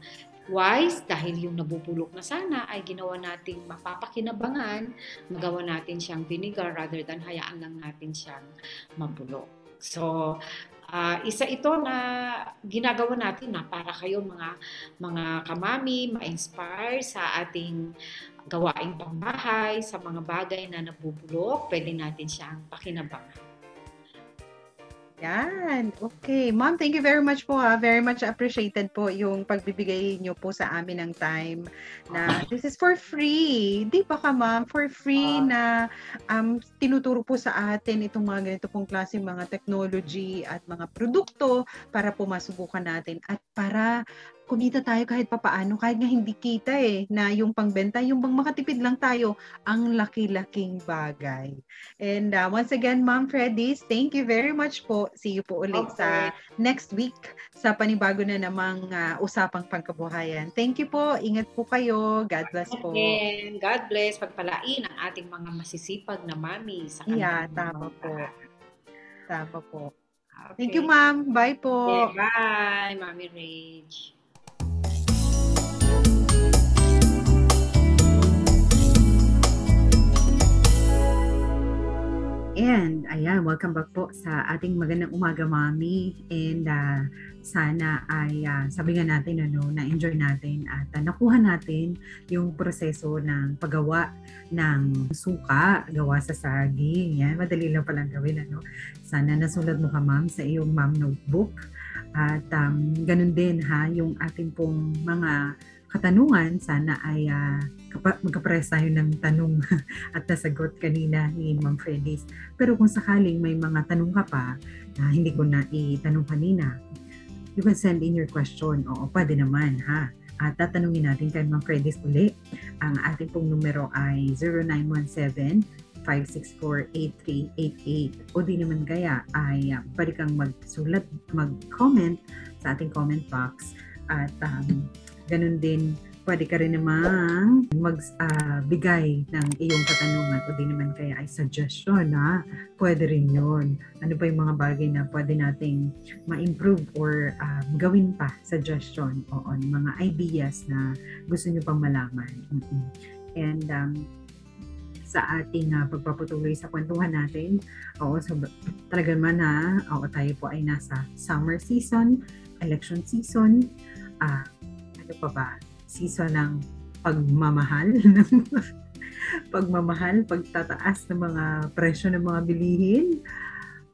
wise dahil yung nabubulok na sana ay ginawa nating mapapakinabangan, magawa natin siyang vinegar rather than hayaan lang natin siyang mabulok. So, ah, isa ito na ginagawa natin na para kayo mga mga kamami ma-inspire sa ating gawaing pambahay, sa mga bagay na nabubulok, pwede natin siyang pakinabangan. Yan. Okay. Ma'am, thank you very much po ha. Very much appreciated po yung pagbibigay niyo po sa amin ng time na this is for free. Di ba ka ma'am? For free Ah. na um, tinuturo po sa atin itong mga ganito pong klase mga technology at mga produkto para po masubukan natin at para kumita tayo kahit papaano, kahit nga hindi kita eh, na yung pangbenta, yung bang makatipid lang tayo, ang laki-laking bagay. And uh, once again, Ma'am Freddy's, thank you very much po. See you po ulit sa next week sa panibago na namang uh, usapang pangkabuhayan. Thank you po. Ingat po kayo. God bless po. And God bless, pagpalain ang ating mga masisipag na mami sa Yeah, kanilang tama mga po. Tama po. Okay. Thank you, ma'am. Bye po. Okay, bye, Mami Rage. And ayan, welcome back po sa ating magandang umaga, Mami. And ah, sana ay ah, sabi nga natin, ano, na-enjoy natin at ah, nakuha natin yung proseso ng paggawa ng suka, gawa sa saging. Yan, madali lang palang gawin. Ano? Sana nasulat mo ka, Ma'am, sa iyong Ma'am Notebook. At um, ganun din ha, yung ating pong mga katanungan, sana ay uh, magkapares tayo ng tanong [LAUGHS] at nasagot kanina ni Ma'am Freddy's. Pero kung sakaling may mga tanong ka pa na hindi ko na itanong kanina, you can send in your question. Oo, pwede naman ha. At tatanungin natin kay Ma'am Freddy's uli. Ang ating pong numero ay 0917 564-8388 o di naman kaya ay uh, pwede kang magsulat, mag-comment sa ating comment box at um, ganun din pwede ka rin namang magbigay ng iyong katanungan o di naman kaya ay suggestion na pwede rin yon Ano pa yung mga bagay na pwede nating ma-improve or um, gawin pa, suggestion o on mga ideas na gusto nyo pang malaman. Mm-mm. And um, sa ating uh, pagpaputuloy sa kwentuhan natin. Oo, so, talaga naman na oo, tayo po ay nasa summer season, election season, uh, ano pa ba, season ng pagmamahal, [LAUGHS] pagmamahal, pagtataas ng mga presyo ng mga bilihin.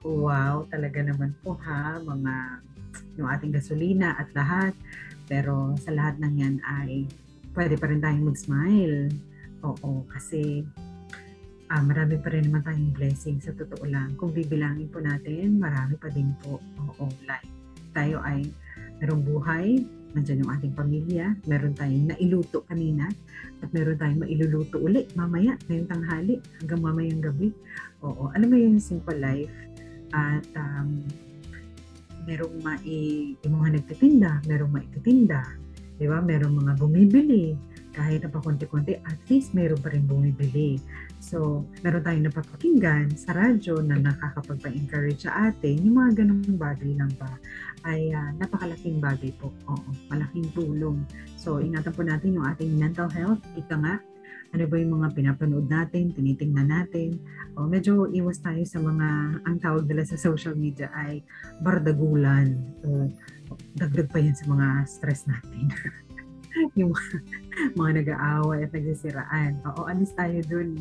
Wow, talaga naman po ha, mga yung ating gasolina at lahat. Pero sa lahat ng yan ay pwede pa rin tayong mag-smile. Oo, kasi ah, marami pa rin naman tayong blessing sa totoo lang. Kung bibilangin po natin, marami pa din po. Oo, like tayo ay merong buhay, nandyan yung ating pamilya, meron tayong nailuto kanina, at meron tayong mailuluto uli mamaya, ngayong tanghali, hanggang mamayang gabi. Oo, alam mo yung simple life, at um, merong mai, yung mga nagtitinda, merong maititinda, di ba? Merong mga bumibili, kahit na pa konti-konti, at least meron pa rin bumibili. So, meron tayong napapakinggan sa radyo na nakakapagpa-encourage sa atin. Yung mga ganong bagay lang ba ay uh, napakalaking bagay po. Oo, malaking tulong. So, ingatan po natin yung ating mental health. Ika nga, ano ba yung mga pinapanood natin, tinitingnan natin. O, medyo iwas tayo sa mga, ang tawag nila sa social media ay bardagulan. O, dagdag pa yan sa mga stress natin. [LAUGHS] yung mga nag-aaway at nagsisiraan. Oo, alis tayo dun.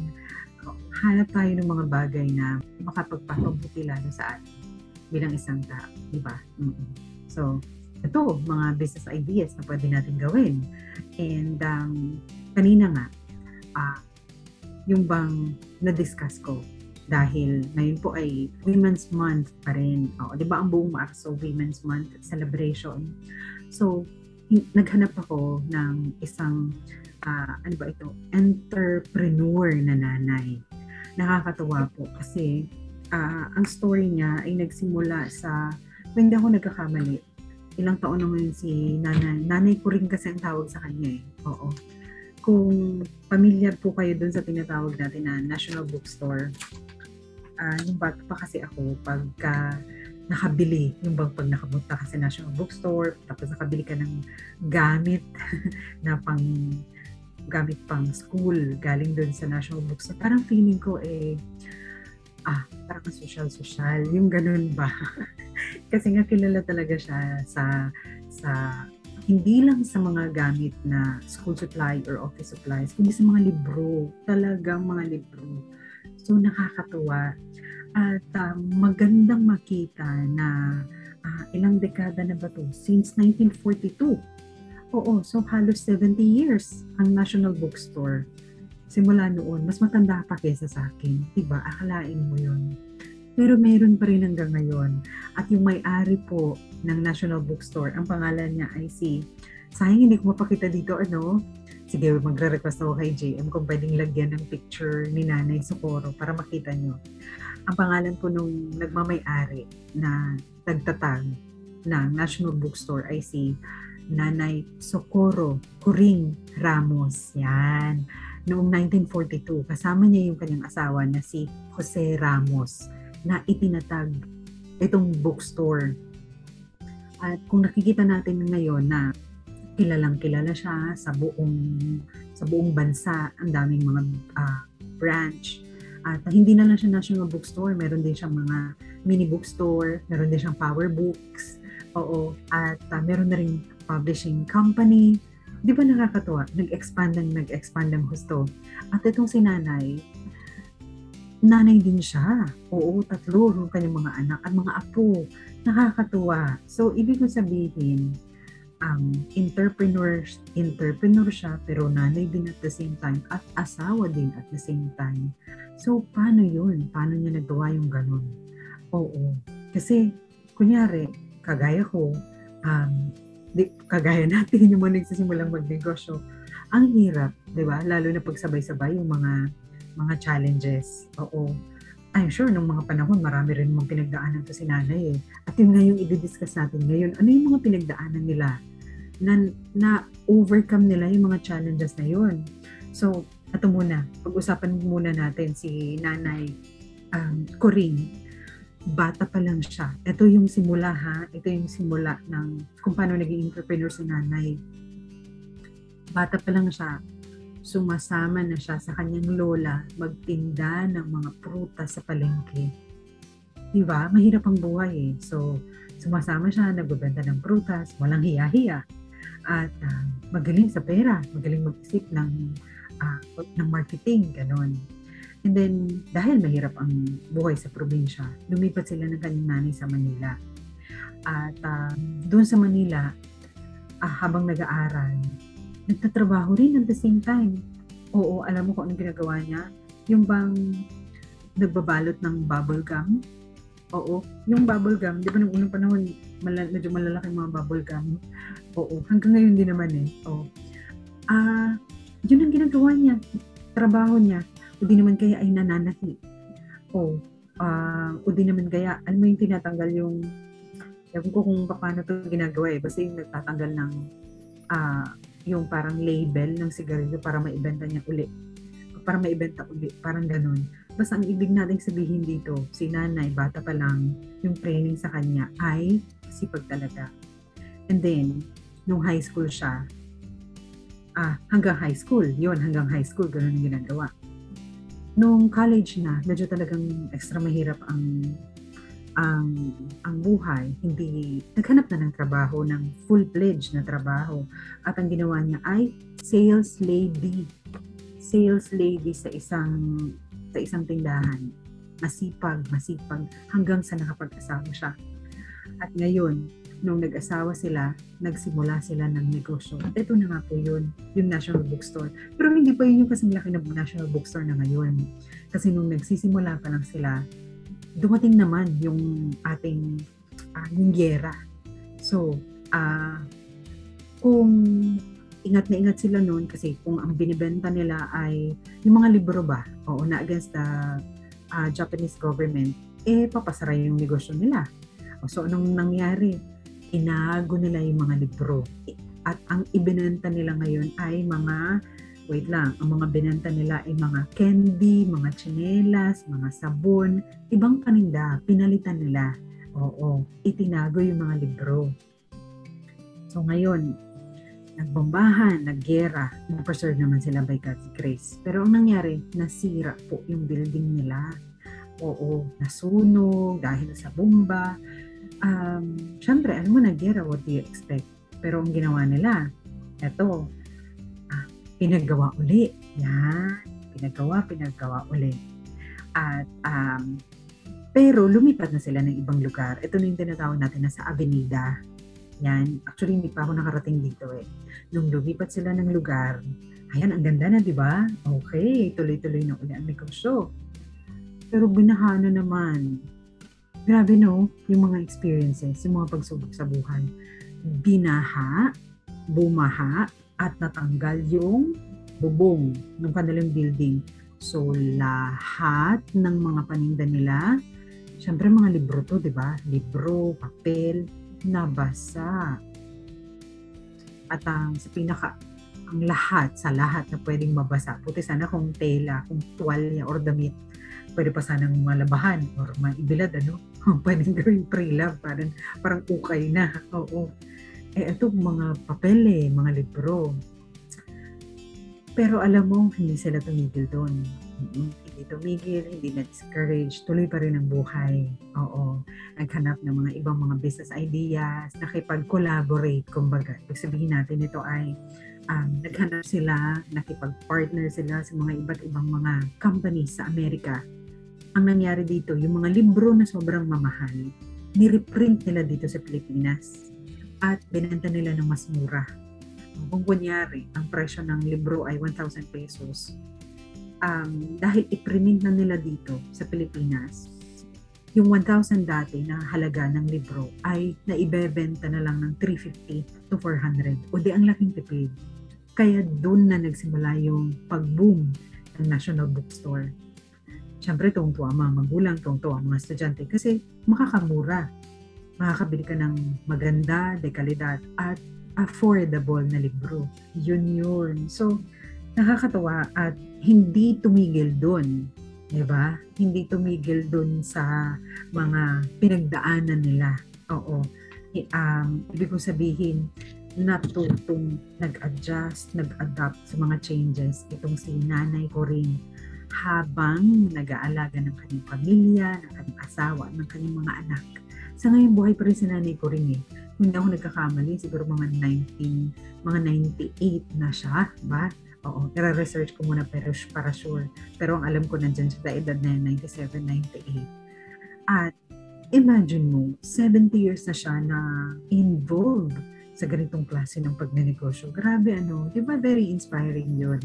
Hanap tayo ng mga bagay na makapagpapabuti lalo sa atin bilang isang tao. Di ba? Mm-hmm. So, ito, mga business ideas na pwede natin gawin. And um, kanina nga, uh, yung bang na-discuss ko, dahil ngayon po ay Women's Month pa rin. O, di ba ang buong Marso, Women's Month celebration. So, naghanap ako ng isang uh, ano ba ito, entrepreneur na nanay. Nakakatuwa po kasi uh, ang story niya ay nagsimula sa, hindi ako nagkakamali, ilang taon na ngayon si nanay. Nanay ko rin kasi ang tawag sa kanya eh. Oo. Kung familiar po kayo dun sa tinatawag natin na National Bookstore, uh, yung bata pa kasi ako, pagka nakabili. Yung bang pag nakapunta ka sa National Bookstore, tapos nakabili ka ng gamit [LAUGHS] na pang gamit pang school galing doon sa National Bookstore. Parang feeling ko eh, ah, parang social-social. Yung ganun ba? [LAUGHS] Kasi nga kilala talaga siya sa sa hindi lang sa mga gamit na school supply or office supplies, kundi sa mga libro. Talagang mga libro. So, nakakatuwa at uh, magandang makita na uh, ilang dekada na ba to? Since 1942. Oo, so halos 70 years ang National Bookstore. Simula noon, mas matanda pa kesa sa akin. Diba? Akalain mo yun. Pero meron pa rin hanggang ngayon. At yung may-ari po ng National Bookstore, ang pangalan niya ay si, sayang hindi ko mapakita dito, ano, sige, magre-request ako kay JM kung pwedeng lagyan ng picture ni Nanay Socorro para makita nyo ang pangalan po nung nagmamay-ari na nagtatag ng National Bookstore ay si Nanay Socorro Curing Ramos. Yan. Noong 1942, kasama niya yung kanyang asawa na si Jose Ramos na itinatag itong bookstore. At kung nakikita natin ngayon na kilalang kilala siya sa buong sa buong bansa, ang daming mga uh, branch at hindi na lang siya national bookstore, meron din siyang mga mini bookstore, meron din siyang power books, oo, at uh, meron na rin publishing company. Di ba nakakatuwa? Nag-expand ng nag-expand ng husto. At itong si nanay, nanay din siya. Oo, tatlo yung kanyang mga anak at mga apo. Nakakatuwa. So, ibig ko sabihin, um, entrepreneur, entrepreneur siya, pero nanay din at the same time, at asawa din at the same time. So, paano yun? Paano niya nagawa yung ganun? Oo. Kasi, kunyari, kagaya ko, um, di, kagaya natin yung mga nagsisimulang magnegosyo, ang hirap, di ba? Lalo na pagsabay-sabay yung mga mga challenges. Oo. I'm sure nung mga panahon, marami rin mong pinagdaanan to si nanay eh. At yun nga yung i-discuss natin ngayon, ano yung mga pinagdaanan nila na, na overcome nila yung mga challenges na yun. So, ito muna, pag-usapan muna natin si Nanay um, Corinne. Bata pa lang siya. Ito yung simula ha, ito yung simula ng kung paano naging entrepreneur si Nanay. Bata pa lang siya, sumasama na siya sa kanyang lola magtinda ng mga prutas sa palengke. Di ba? Mahirap ang buhay eh. So, sumasama siya, nagbebenta ng prutas, walang hiya-hiya. At uh, magaling sa pera, magaling mag-isip ng, uh, ng marketing, ganon. And then, dahil mahirap ang buhay sa probinsya, lumipat sila ng kanyang nanay sa Manila. At uh, doon sa Manila, uh, habang nag-aaral, nagtatrabaho rin at the same time. Oo, alam mo kung anong ginagawa niya? Yung bang nagbabalot ng bubble gum? Oo, yung bubble gum, di ba nung unang panahon, mala, medyo malalaki mga bubble gum? Oo, hanggang ngayon din naman eh. Oo. Ah, uh, yun ang ginagawa niya. Trabaho niya o di naman kaya ay nananahi. O, uh, o di naman kaya, alam mo yung tinatanggal yung, ewan ko kung paano to ginagawa eh, basta yung nagtatanggal ng, uh, yung parang label ng sigarilyo para maibenta niya uli. Para maibenta uli, parang ganun. Basta ang ibig nating sabihin dito, si nanay, bata pa lang, yung training sa kanya ay sipag talaga. And then, nung high school siya, ah, hanggang high school, yun, hanggang high school, ganun yung ginagawa nung college na, medyo talagang extra mahirap ang ang ang buhay, hindi naghanap na ng trabaho, ng full-fledged na trabaho. At ang ginawa niya ay sales lady. Sales lady sa isang sa isang tindahan. Masipag, masipag hanggang sa nakapag-asawa siya. At ngayon, nung nag-asawa sila, nagsimula sila ng negosyo. Ito na nga po yun, yung National Bookstore. Pero hindi pa yun yung kasing laki ng National Bookstore na ngayon. Kasi nung nagsisimula pa lang sila, dumating naman yung ating uh, yung gera. So, uh, kung ingat na ingat sila noon kasi kung ang binibenta nila ay yung mga libro ba, oo, na against the uh, Japanese government, eh papasara yung negosyo nila. So, anong nangyari? Inago nila yung mga libro. At ang ibinenta nila ngayon ay mga, wait lang, ang mga binenta nila ay mga candy, mga tsinelas, mga sabon, ibang paninda, pinalitan nila. Oo, itinago yung mga libro. So ngayon, nagbombahan, naggera, na-preserve naman sila by God's grace. Pero ang nangyari, nasira po yung building nila. Oo, nasunog dahil sa bomba um, syempre, alam mo na, Gera, what do you expect? Pero ang ginawa nila, eto, ah, pinagawa uli. Yan, pinagawa, pinagawa uli. At, um, pero lumipat na sila ng ibang lugar. Ito na yung tinatawag natin na sa Avenida. Yan, actually hindi pa ako nakarating dito eh. Nung lumipat sila ng lugar, ayan, ang ganda na, di ba? Okay, tuloy-tuloy na uli ang negosyo. Pero binahano naman Grabe no, yung mga experiences, yung mga pagsubok sa buhay. Binaha, bumaha, at natanggal yung bubong ng kanilang building. So, lahat ng mga paninda nila, syempre mga libro to, di ba? Libro, papel, nabasa. At ang sa pinaka, ang lahat, sa lahat na pwedeng mabasa. Puti sana kung tela, kung tuwalya or damit, pwede pa sanang malabahan or maibilad, ano? [LAUGHS] Pwedeng gawing pre-love, parang, parang ukay na. Oo. Eh, ito mga papel eh, mga libro. Pero alam mo, hindi sila tumigil doon. Hindi tumigil, hindi na-discourage, tuloy pa rin ang buhay. Oo. Naghanap ng mga ibang mga business ideas, nakipag-collaborate, kumbaga. Ibig sabihin natin ito ay um, naghanap sila, nakipag-partner sila sa mga iba't ibang mga companies sa Amerika ang nangyari dito, yung mga libro na sobrang mamahal, ni-reprint nila dito sa Pilipinas at binenta nila ng mas mura. Kung kunyari, ang presyo ng libro ay 1,000 pesos, um, dahil iprint na nila dito sa Pilipinas, yung 1,000 dati na halaga ng libro ay naibebenta na lang ng 350 to 400. O di ang laking tipid. Kaya doon na nagsimula yung pag-boom ng National Bookstore Siyempre, tuwang-tuwa ang mga magulang, tuwang-tuwa ang mga estudyante kasi makakamura. Makakabili ka ng maganda, dekalidad, at affordable na libro. Yun yun. So, nakakatawa at hindi tumigil doon. 'di ba? Hindi tumigil doon sa mga pinagdaanan nila. Oo. Um, ibig kong sabihin, natutong nag-adjust, nag-adapt sa mga changes itong si nanay ko rin habang nag-aalaga ng kanyang pamilya, ng kanyang asawa, ng kanyang mga anak. Sa ngayon, buhay pa rin si nanay ko rin eh. Hindi ako nagkakamali, siguro mga 19, mga 98 na siya, ba? Oo, nire-research ko muna pero para sure. Pero ang alam ko nandyan siya sa edad na 97, 98. At imagine mo, 70 years na siya na involved sa ganitong klase ng pagnenegosyo. Grabe ano, di ba very inspiring yun?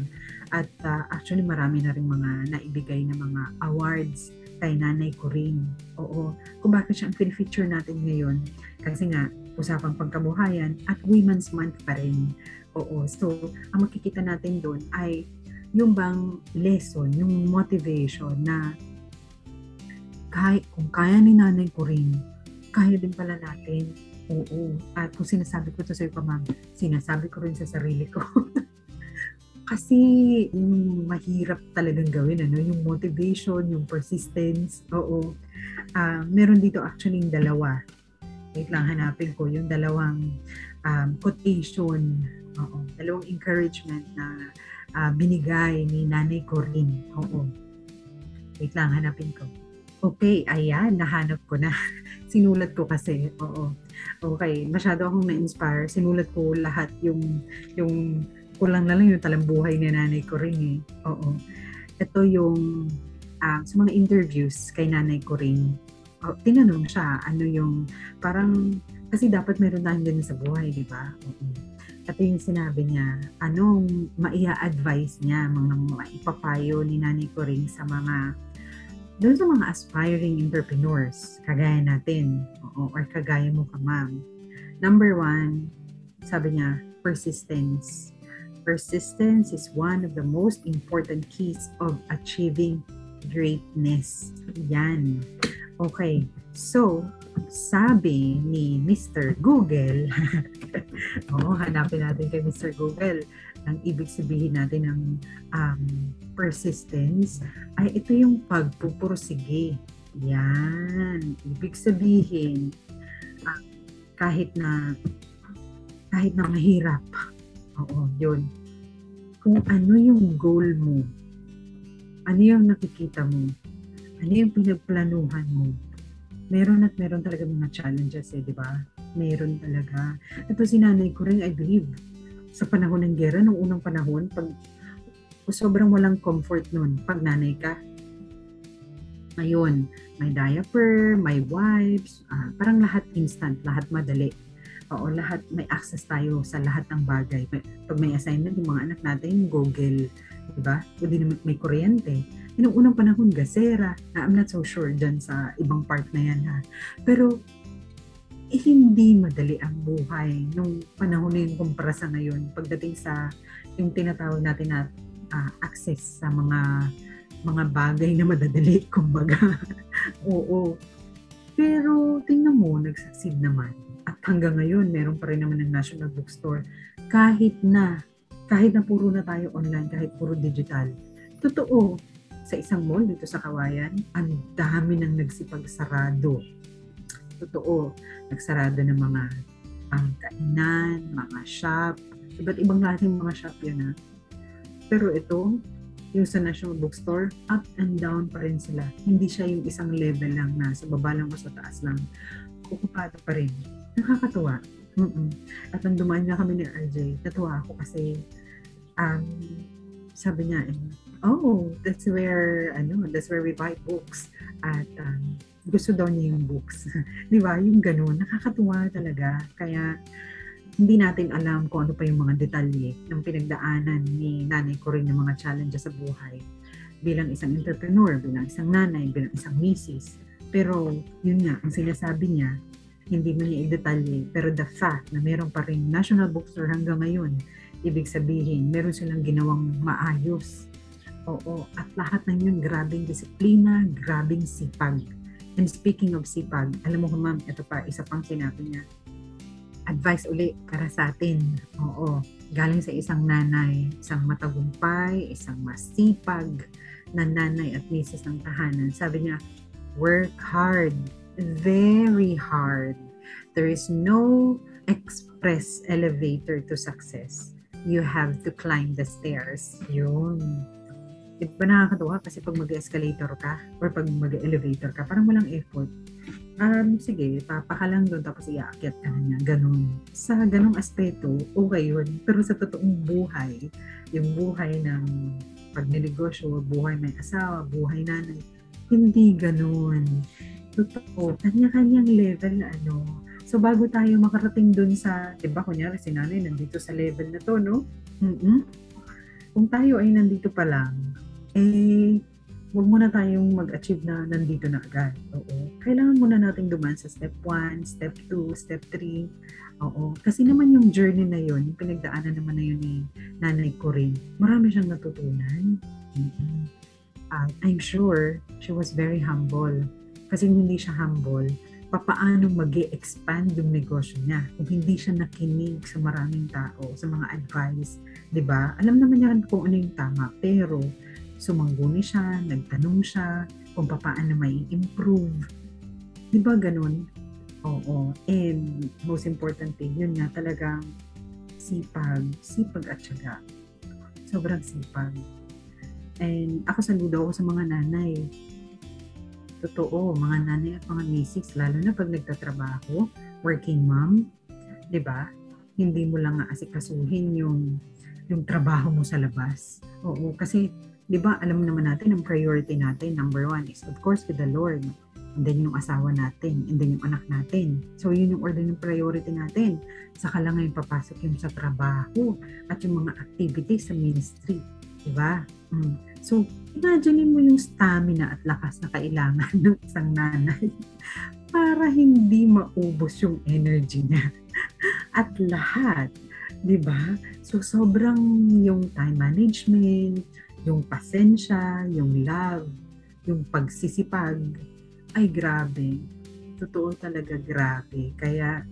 At uh, actually marami na rin mga naibigay na mga awards kay nanay ko rin. Oo, kung bakit siya ang feature natin ngayon. Kasi nga, usapang pagkabuhayan at Women's Month pa rin. Oo, so ang makikita natin doon ay yung bang lesson, yung motivation na kahit kung kaya ni nanay ko rin, kaya din pala natin Oo. At kung sinasabi ko to sa iyo, ma'am, sinasabi ko rin sa sarili ko. [LAUGHS] Kasi yung mahirap talagang gawin, ano, yung motivation, yung persistence, oo. Uh, meron dito actually yung dalawa. Wait lang, hanapin ko yung dalawang um, quotation, oo, dalawang encouragement na uh, binigay ni Nanay Corinne. Oo. Wait lang, hanapin ko. Okay, ayan, nahanap ko na. [LAUGHS] Sinulat ko kasi, oo. Okay, masyado akong na-inspire. Sinulat ko lahat yung, yung kulang na lang yung talambuhay ni nanay ko rin eh. Oo. Ito yung um, sa mga interviews kay nanay ko rin. Oh, tinanong siya, ano yung, parang, kasi dapat meron tayong ganun sa buhay, di ba? Oo. Ito yung sinabi niya, anong maia-advise niya, mga maipapayo ni nanay ko rin sa mga doon sa mga aspiring entrepreneurs, kagaya natin, oo, or kagaya mo ka, ma'am. Number one, sabi niya, persistence. Persistence is one of the most important keys of achieving greatness. Yan. Okay. So, sabi ni Mr. Google, [LAUGHS] oh, hanapin natin kay Mr. Google ang ibig sabihin natin ng um, persistence ay ito yung pagpupursige. Yan. Ibig sabihin, uh, kahit na kahit na mahirap, oo, yun. Kung ano yung goal mo, ano yung nakikita mo, ano yung pinagplanuhan mo, meron at meron talaga mga challenges eh, di ba? Meron talaga. Ito si nanay ko rin, I believe, sa panahon ng gera, nung unang panahon, pag sobrang walang comfort nun, pag nanay ka. Ngayon, may diaper, may wipes, uh, parang lahat instant, lahat madali. Oo, lahat, may access tayo sa lahat ng bagay. Pag may assignment, yung mga anak natin, Google, di ba? Pwede naman may kuryente. Yung unang panahon, gasera. Na, I'm not so sure dyan sa ibang part na yan ha. Pero eh, hindi madali ang buhay nung panahon na yun kumpara sa ngayon pagdating sa yung tinatawag natin na uh, access sa mga mga bagay na madadali, [LAUGHS] kumbaga. Oo. Pero tingnan mo, nagsucceed naman. At hanggang ngayon, meron pa rin naman ng National Bookstore. Kahit na, kahit na puro na tayo online, kahit puro digital. Totoo, sa isang mall dito sa Kawayan, ang dami nang nagsipagsarado totoo, nagsarado ng mga um, kainan, mga shop, iba't ibang klaseng mga shop yun ha. Pero ito, yung sa National Bookstore, up and down pa rin sila. Hindi siya yung isang level lang na sa baba lang o sa taas lang. Okupado pa rin. Nakakatuwa. Mm-mm. At nang dumaan nga kami ni RJ, natuwa ako kasi um, sabi niya, eh, oh, that's where, ano, that's where we buy books. At um, gusto daw niya yung books. [LAUGHS] Di ba? Yung ganun. Nakakatuwa talaga. Kaya hindi natin alam kung ano pa yung mga detalye ng pinagdaanan ni nanay ko rin ng mga challenges sa buhay bilang isang entrepreneur, bilang isang nanay, bilang isang misis. Pero yun nga, ang sinasabi niya, hindi mo niya i-detalye. Pero the fact na meron pa rin National Bookstore hanggang ngayon, ibig sabihin, meron silang ginawang maayos. Oo, at lahat ng yun, grabing disiplina, grabing sipag And speaking of sipag, alam mo ma'am, ito pa, isa pang sinabi niya. Advice uli para sa atin. Oo, galing sa isang nanay, isang matagumpay, isang masipag na nanay at misis ng tahanan. Sabi niya, work hard, very hard. There is no express elevator to success. You have to climb the stairs. Yun. Di ba nakakatawa? Kasi pag mag-escalator ka or pag mag-elevator ka, parang walang effort um, sige, papa lang doon tapos iaakyat ka na niya. Ganun. Sa ganung aspeto, okay yun. Pero sa totoong buhay, yung buhay ng pagnegosyo, buhay may asawa, buhay nanay, hindi ganun. Totoo. Kanya-kanyang level na ano. So, bago tayo makarating dun sa, di ba, kunyari si nanay nandito sa level na to, no? Mm-mm. Kung tayo ay nandito pa lang, eh, wag muna tayong mag-achieve na nandito na agad. Oo. Kailangan muna nating duman sa step 1, step 2, step 3. Oo. Kasi naman yung journey na yun, yung pinagdaanan naman na yun ni nanay ko marami siyang natutunan. Mm-hmm. Uh, I'm sure she was very humble. Kasi hindi siya humble, papaano mag expand yung negosyo niya kung hindi siya nakinig sa maraming tao, sa mga advice, 'di ba? Alam naman niya kung ano yung tama, pero sumangguni siya, nagtanong siya kung paano may improve. Di ba ganun? Oo. And most importantly, yun nga talagang sipag, sipag at syaga. Sobrang sipag. And ako saludo ako sa mga nanay. Totoo, mga nanay at mga misis, lalo na pag nagtatrabaho, working mom, di ba? Hindi mo lang asikasuhin yung yung trabaho mo sa labas. Oo, kasi 'di ba, alam naman natin ang priority natin, number one is of course with the Lord. And then yung asawa natin, and then yung anak natin. So yun yung order ng priority natin. Saka lang ngayon papasok yung sa trabaho at yung mga activities sa ministry. Diba? Mm. So, imagine mo yung stamina at lakas na kailangan [LAUGHS] ng isang nanay para hindi maubos yung energy niya. [LAUGHS] At lahat, di ba? So, sobrang yung time management, yung pasensya, yung love, yung pagsisipag, ay grabe. Totoo talaga grabe. Kaya,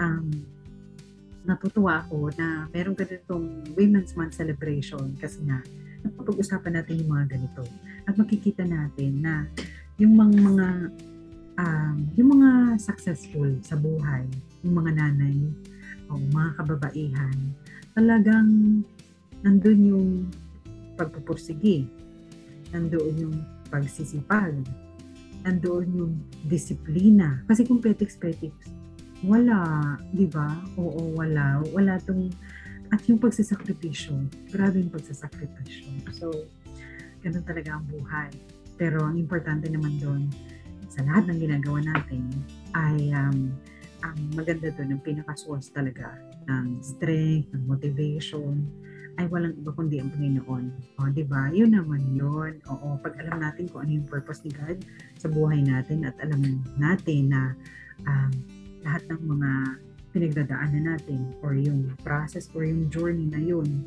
um, natutuwa ako na meron ganitong Women's Month celebration kasi nga, napapag-usapan natin yung mga ganito. At makikita natin na yung mga, mga um, yung mga successful sa buhay, yung mga nanay, o mga kababaihan, talagang nandun yung pagpupursigi. Nandoon yung pagsisipag. Nandoon yung disiplina. Kasi kung petiks-petiks, wala, di ba? Oo, wala. Wala tong, at yung pagsasakripisyo, grabe yung pagsasakripisyo. So, ganun talaga ang buhay. Pero ang importante naman doon, sa lahat ng ginagawa natin, ay um, ang maganda doon, ang pinaka-source talaga ng strength, ng motivation, ay walang iba kundi ang Panginoon. O, di ba? Yun naman yun. Oo, pag alam natin kung ano yung purpose ni God sa buhay natin at alam natin na um, lahat ng mga pinagdadaanan natin or yung process or yung journey na yun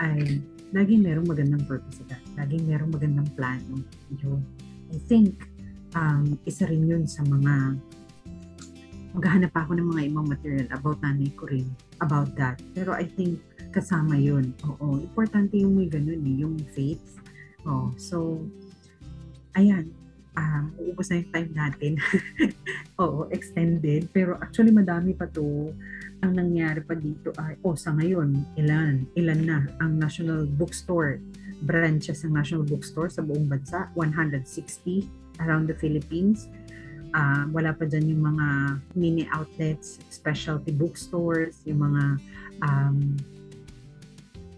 ay laging merong magandang purpose ka. Laging merong magandang plano. Yun. I think um, isa rin yun sa mga maghahanap ako ng mga ibang material about nanay ko rin about that. Pero I think kasama yun. Oo, importante yung may ganun eh, yung faith. Oh, so, ayan, uh, uubos na yung time natin. [LAUGHS] Oo, extended. Pero actually, madami pa to. Ang nangyari pa dito ay, oh, sa ngayon, ilan, ilan na ang National Bookstore branches ng National Bookstore sa buong bansa, 160 around the Philippines. Uh, wala pa dyan yung mga mini outlets, specialty bookstores, yung mga um,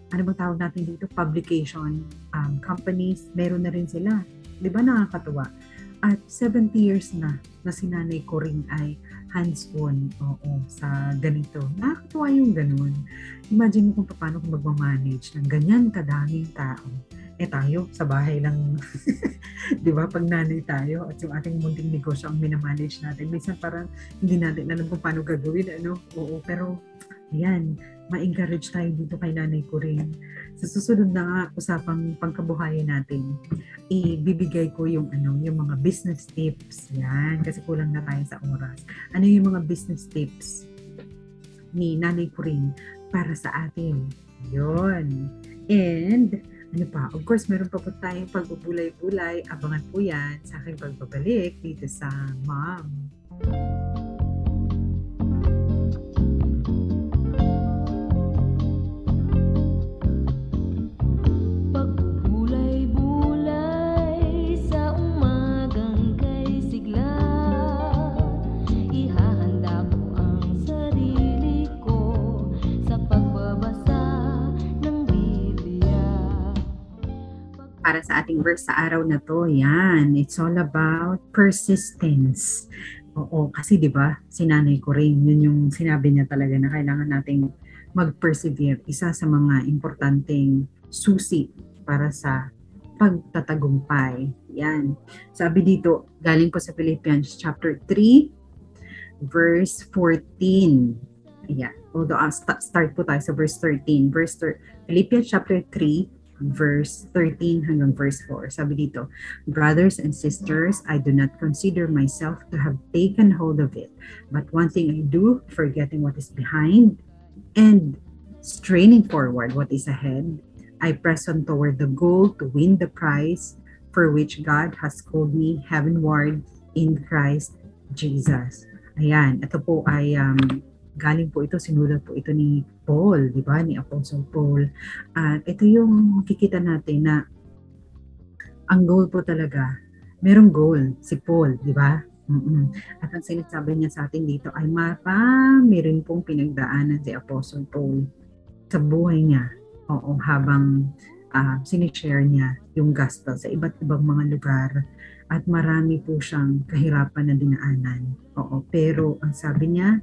ano bang tawag natin dito, publication um, companies, meron na rin sila. Di ba nakakatuwa? At 70 years na na si nanay ko rin ay hands-on oo, sa ganito. Nakakatuwa yung ganun. Imagine mo kung paano kung magmamanage ng ganyan kadaming tao. Eh tayo, sa bahay lang, [LAUGHS] di ba, pag nanay tayo at yung ating munting negosyo ang minamanage natin. Minsan parang hindi natin alam kung paano gagawin, ano? Oo, pero ayan, ma-encourage tayo dito kay nanay ko rin. Sa susunod na usapang pagkabuhayan natin, ibibigay ko yung ano, yung mga business tips. Yan, kasi kulang na tayo sa oras. Ano yung mga business tips ni Nanay Puring para sa atin. Yon. And, ano pa, of course, meron pa po tayong pagbubulay-bulay. Abangan po yan sa aking pagbabalik dito sa Mom. Pagbulay-bulay para sa ating verse sa araw na to, yan, it's all about persistence. Oo, kasi 'di ba, si Nanay ko rin, yun yung sinabi niya talaga na kailangan nating mag-persevere. Isa sa mga importanteng susi para sa pagtatagumpay. Yan. Sabi dito, galing po sa Philippians chapter 3, verse 14. Ayan. Although, uh, st- start po tayo sa verse 13. Verse thir- Philippians chapter 3, verse 13 hanggang verse 4. Sabi dito, Brothers and sisters, I do not consider myself to have taken hold of it. But one thing I do, forgetting what is behind and straining forward what is ahead, I press on toward the goal to win the prize for which God has called me heavenward in Christ Jesus. Ayan, ito po ay um, galing po ito, sinulat po ito ni Paul, di ba? Ni Apostle Paul. At ito yung makikita natin na ang goal po talaga, merong goal si Paul, di ba? Mm-mm. At ang sinasabi niya sa atin dito ay marami rin pong pinagdaanan si Apostle Paul sa buhay niya. Oo, habang uh, sinishare niya yung gospel sa iba't ibang mga lugar at marami po siyang kahirapan na dinaanan. Oo, pero ang sabi niya,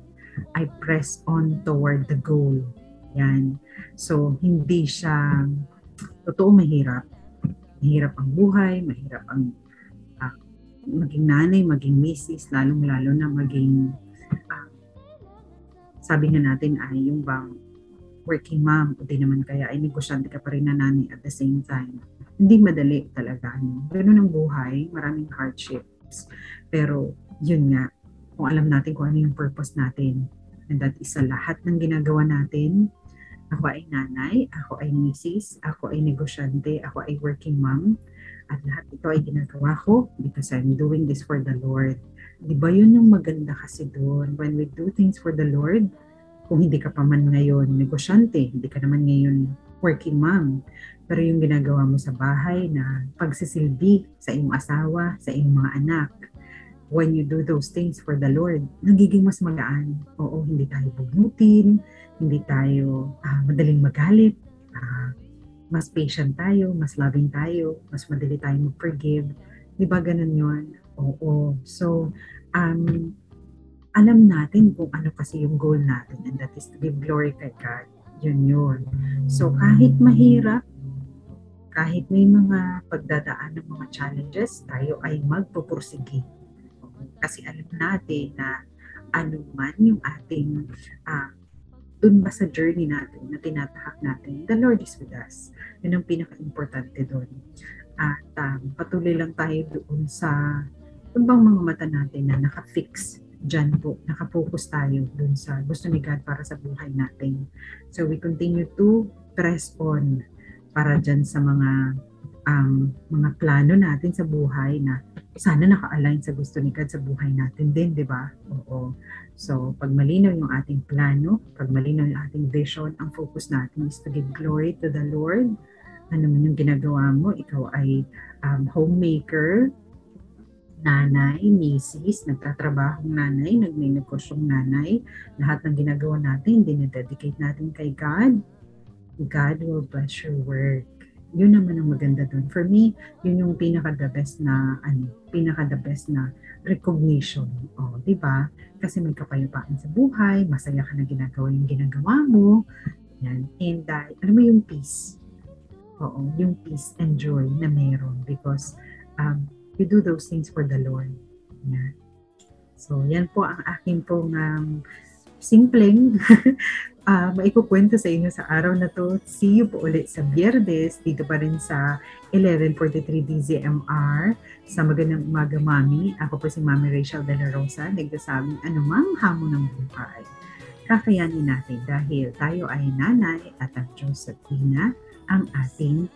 I press on toward the goal. Yan. So, hindi siya totoo mahirap. Mahirap ang buhay, mahirap ang uh, maging nanay, maging misis, lalong-lalo na maging uh, sabi nga natin ay yung bang working mom o di naman kaya ay negosyante ka pa rin na nanay at the same time. Hindi madali talaga. No? Ganun ang buhay, maraming hardships. Pero yun nga, kung alam natin kung ano yung purpose natin. And that is sa lahat ng ginagawa natin. Ako ay nanay, ako ay misis, ako ay negosyante, ako ay working mom. At lahat ito ay ginagawa ko because I'm doing this for the Lord. Di ba yun yung maganda kasi doon? When we do things for the Lord, kung hindi ka pa man ngayon negosyante, hindi ka naman ngayon working mom, pero yung ginagawa mo sa bahay na pagsisilbi sa iyong asawa, sa iyong mga anak, when you do those things for the Lord, nagiging mas magaan. Oo, hindi tayo bugnutin, hindi tayo uh, madaling magalit, uh, mas patient tayo, mas loving tayo, mas madali tayo mag-forgive. Di ba ganun yun? Oo. So, um, alam natin kung ano kasi yung goal natin and that is to give glory kay God. Yun yun. So kahit mahirap, kahit may mga pagdadaan ng mga challenges, tayo ay magpupursige. Kasi alam natin na ano man yung ating uh, dun ba sa journey natin na tinatahak natin, the Lord is with us. Yun ang pinaka-importante doon. At um, patuloy lang tayo doon sa yung mga mata natin na naka-fix dyan po, nakafocus tayo dun sa gusto ni God para sa buhay natin. So we continue to press on para dyan sa mga um, mga plano natin sa buhay na sana naka-align sa gusto ni God sa buhay natin din, di ba? Oo. So, pag malinaw yung ating plano, pag malinaw yung ating vision, ang focus natin is to give glory to the Lord. Ano man yung ginagawa mo, ikaw ay um, homemaker, nanay, misis, nagtatrabahong nanay, nagme-negosyong nanay, lahat ng ginagawa natin, dinededicate natin kay God, God will bless your work. Yun naman ang maganda doon. For me, yun yung pinaka the best na, ano, pinaka the best na recognition. O, oh, di ba? Kasi may kapayapaan sa buhay, masaya ka na ginagawa yung ginagawa mo. Yan. And uh, alam mo yung peace. Oo, yung peace and joy na meron because um, you do those things for the Lord. Yan. So, yan po ang aking pong um, simpleng [LAUGHS] uh, maikukwento sa inyo sa araw na to. See you po ulit sa Biyerdes, dito pa rin sa 1143 DZMR. Sa magandang umaga, Mami. Ako po si Mami Rachel De La Rosa, nagdasabing anumang hamon ng buhay. kakayanin natin dahil tayo ay nanay at ang Diyos at Ina ang ating.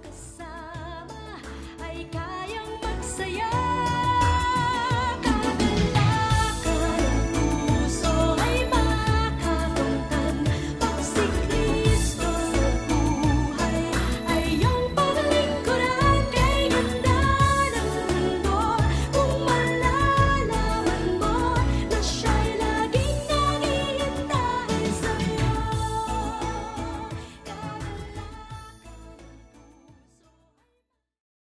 Kasama ay magsaya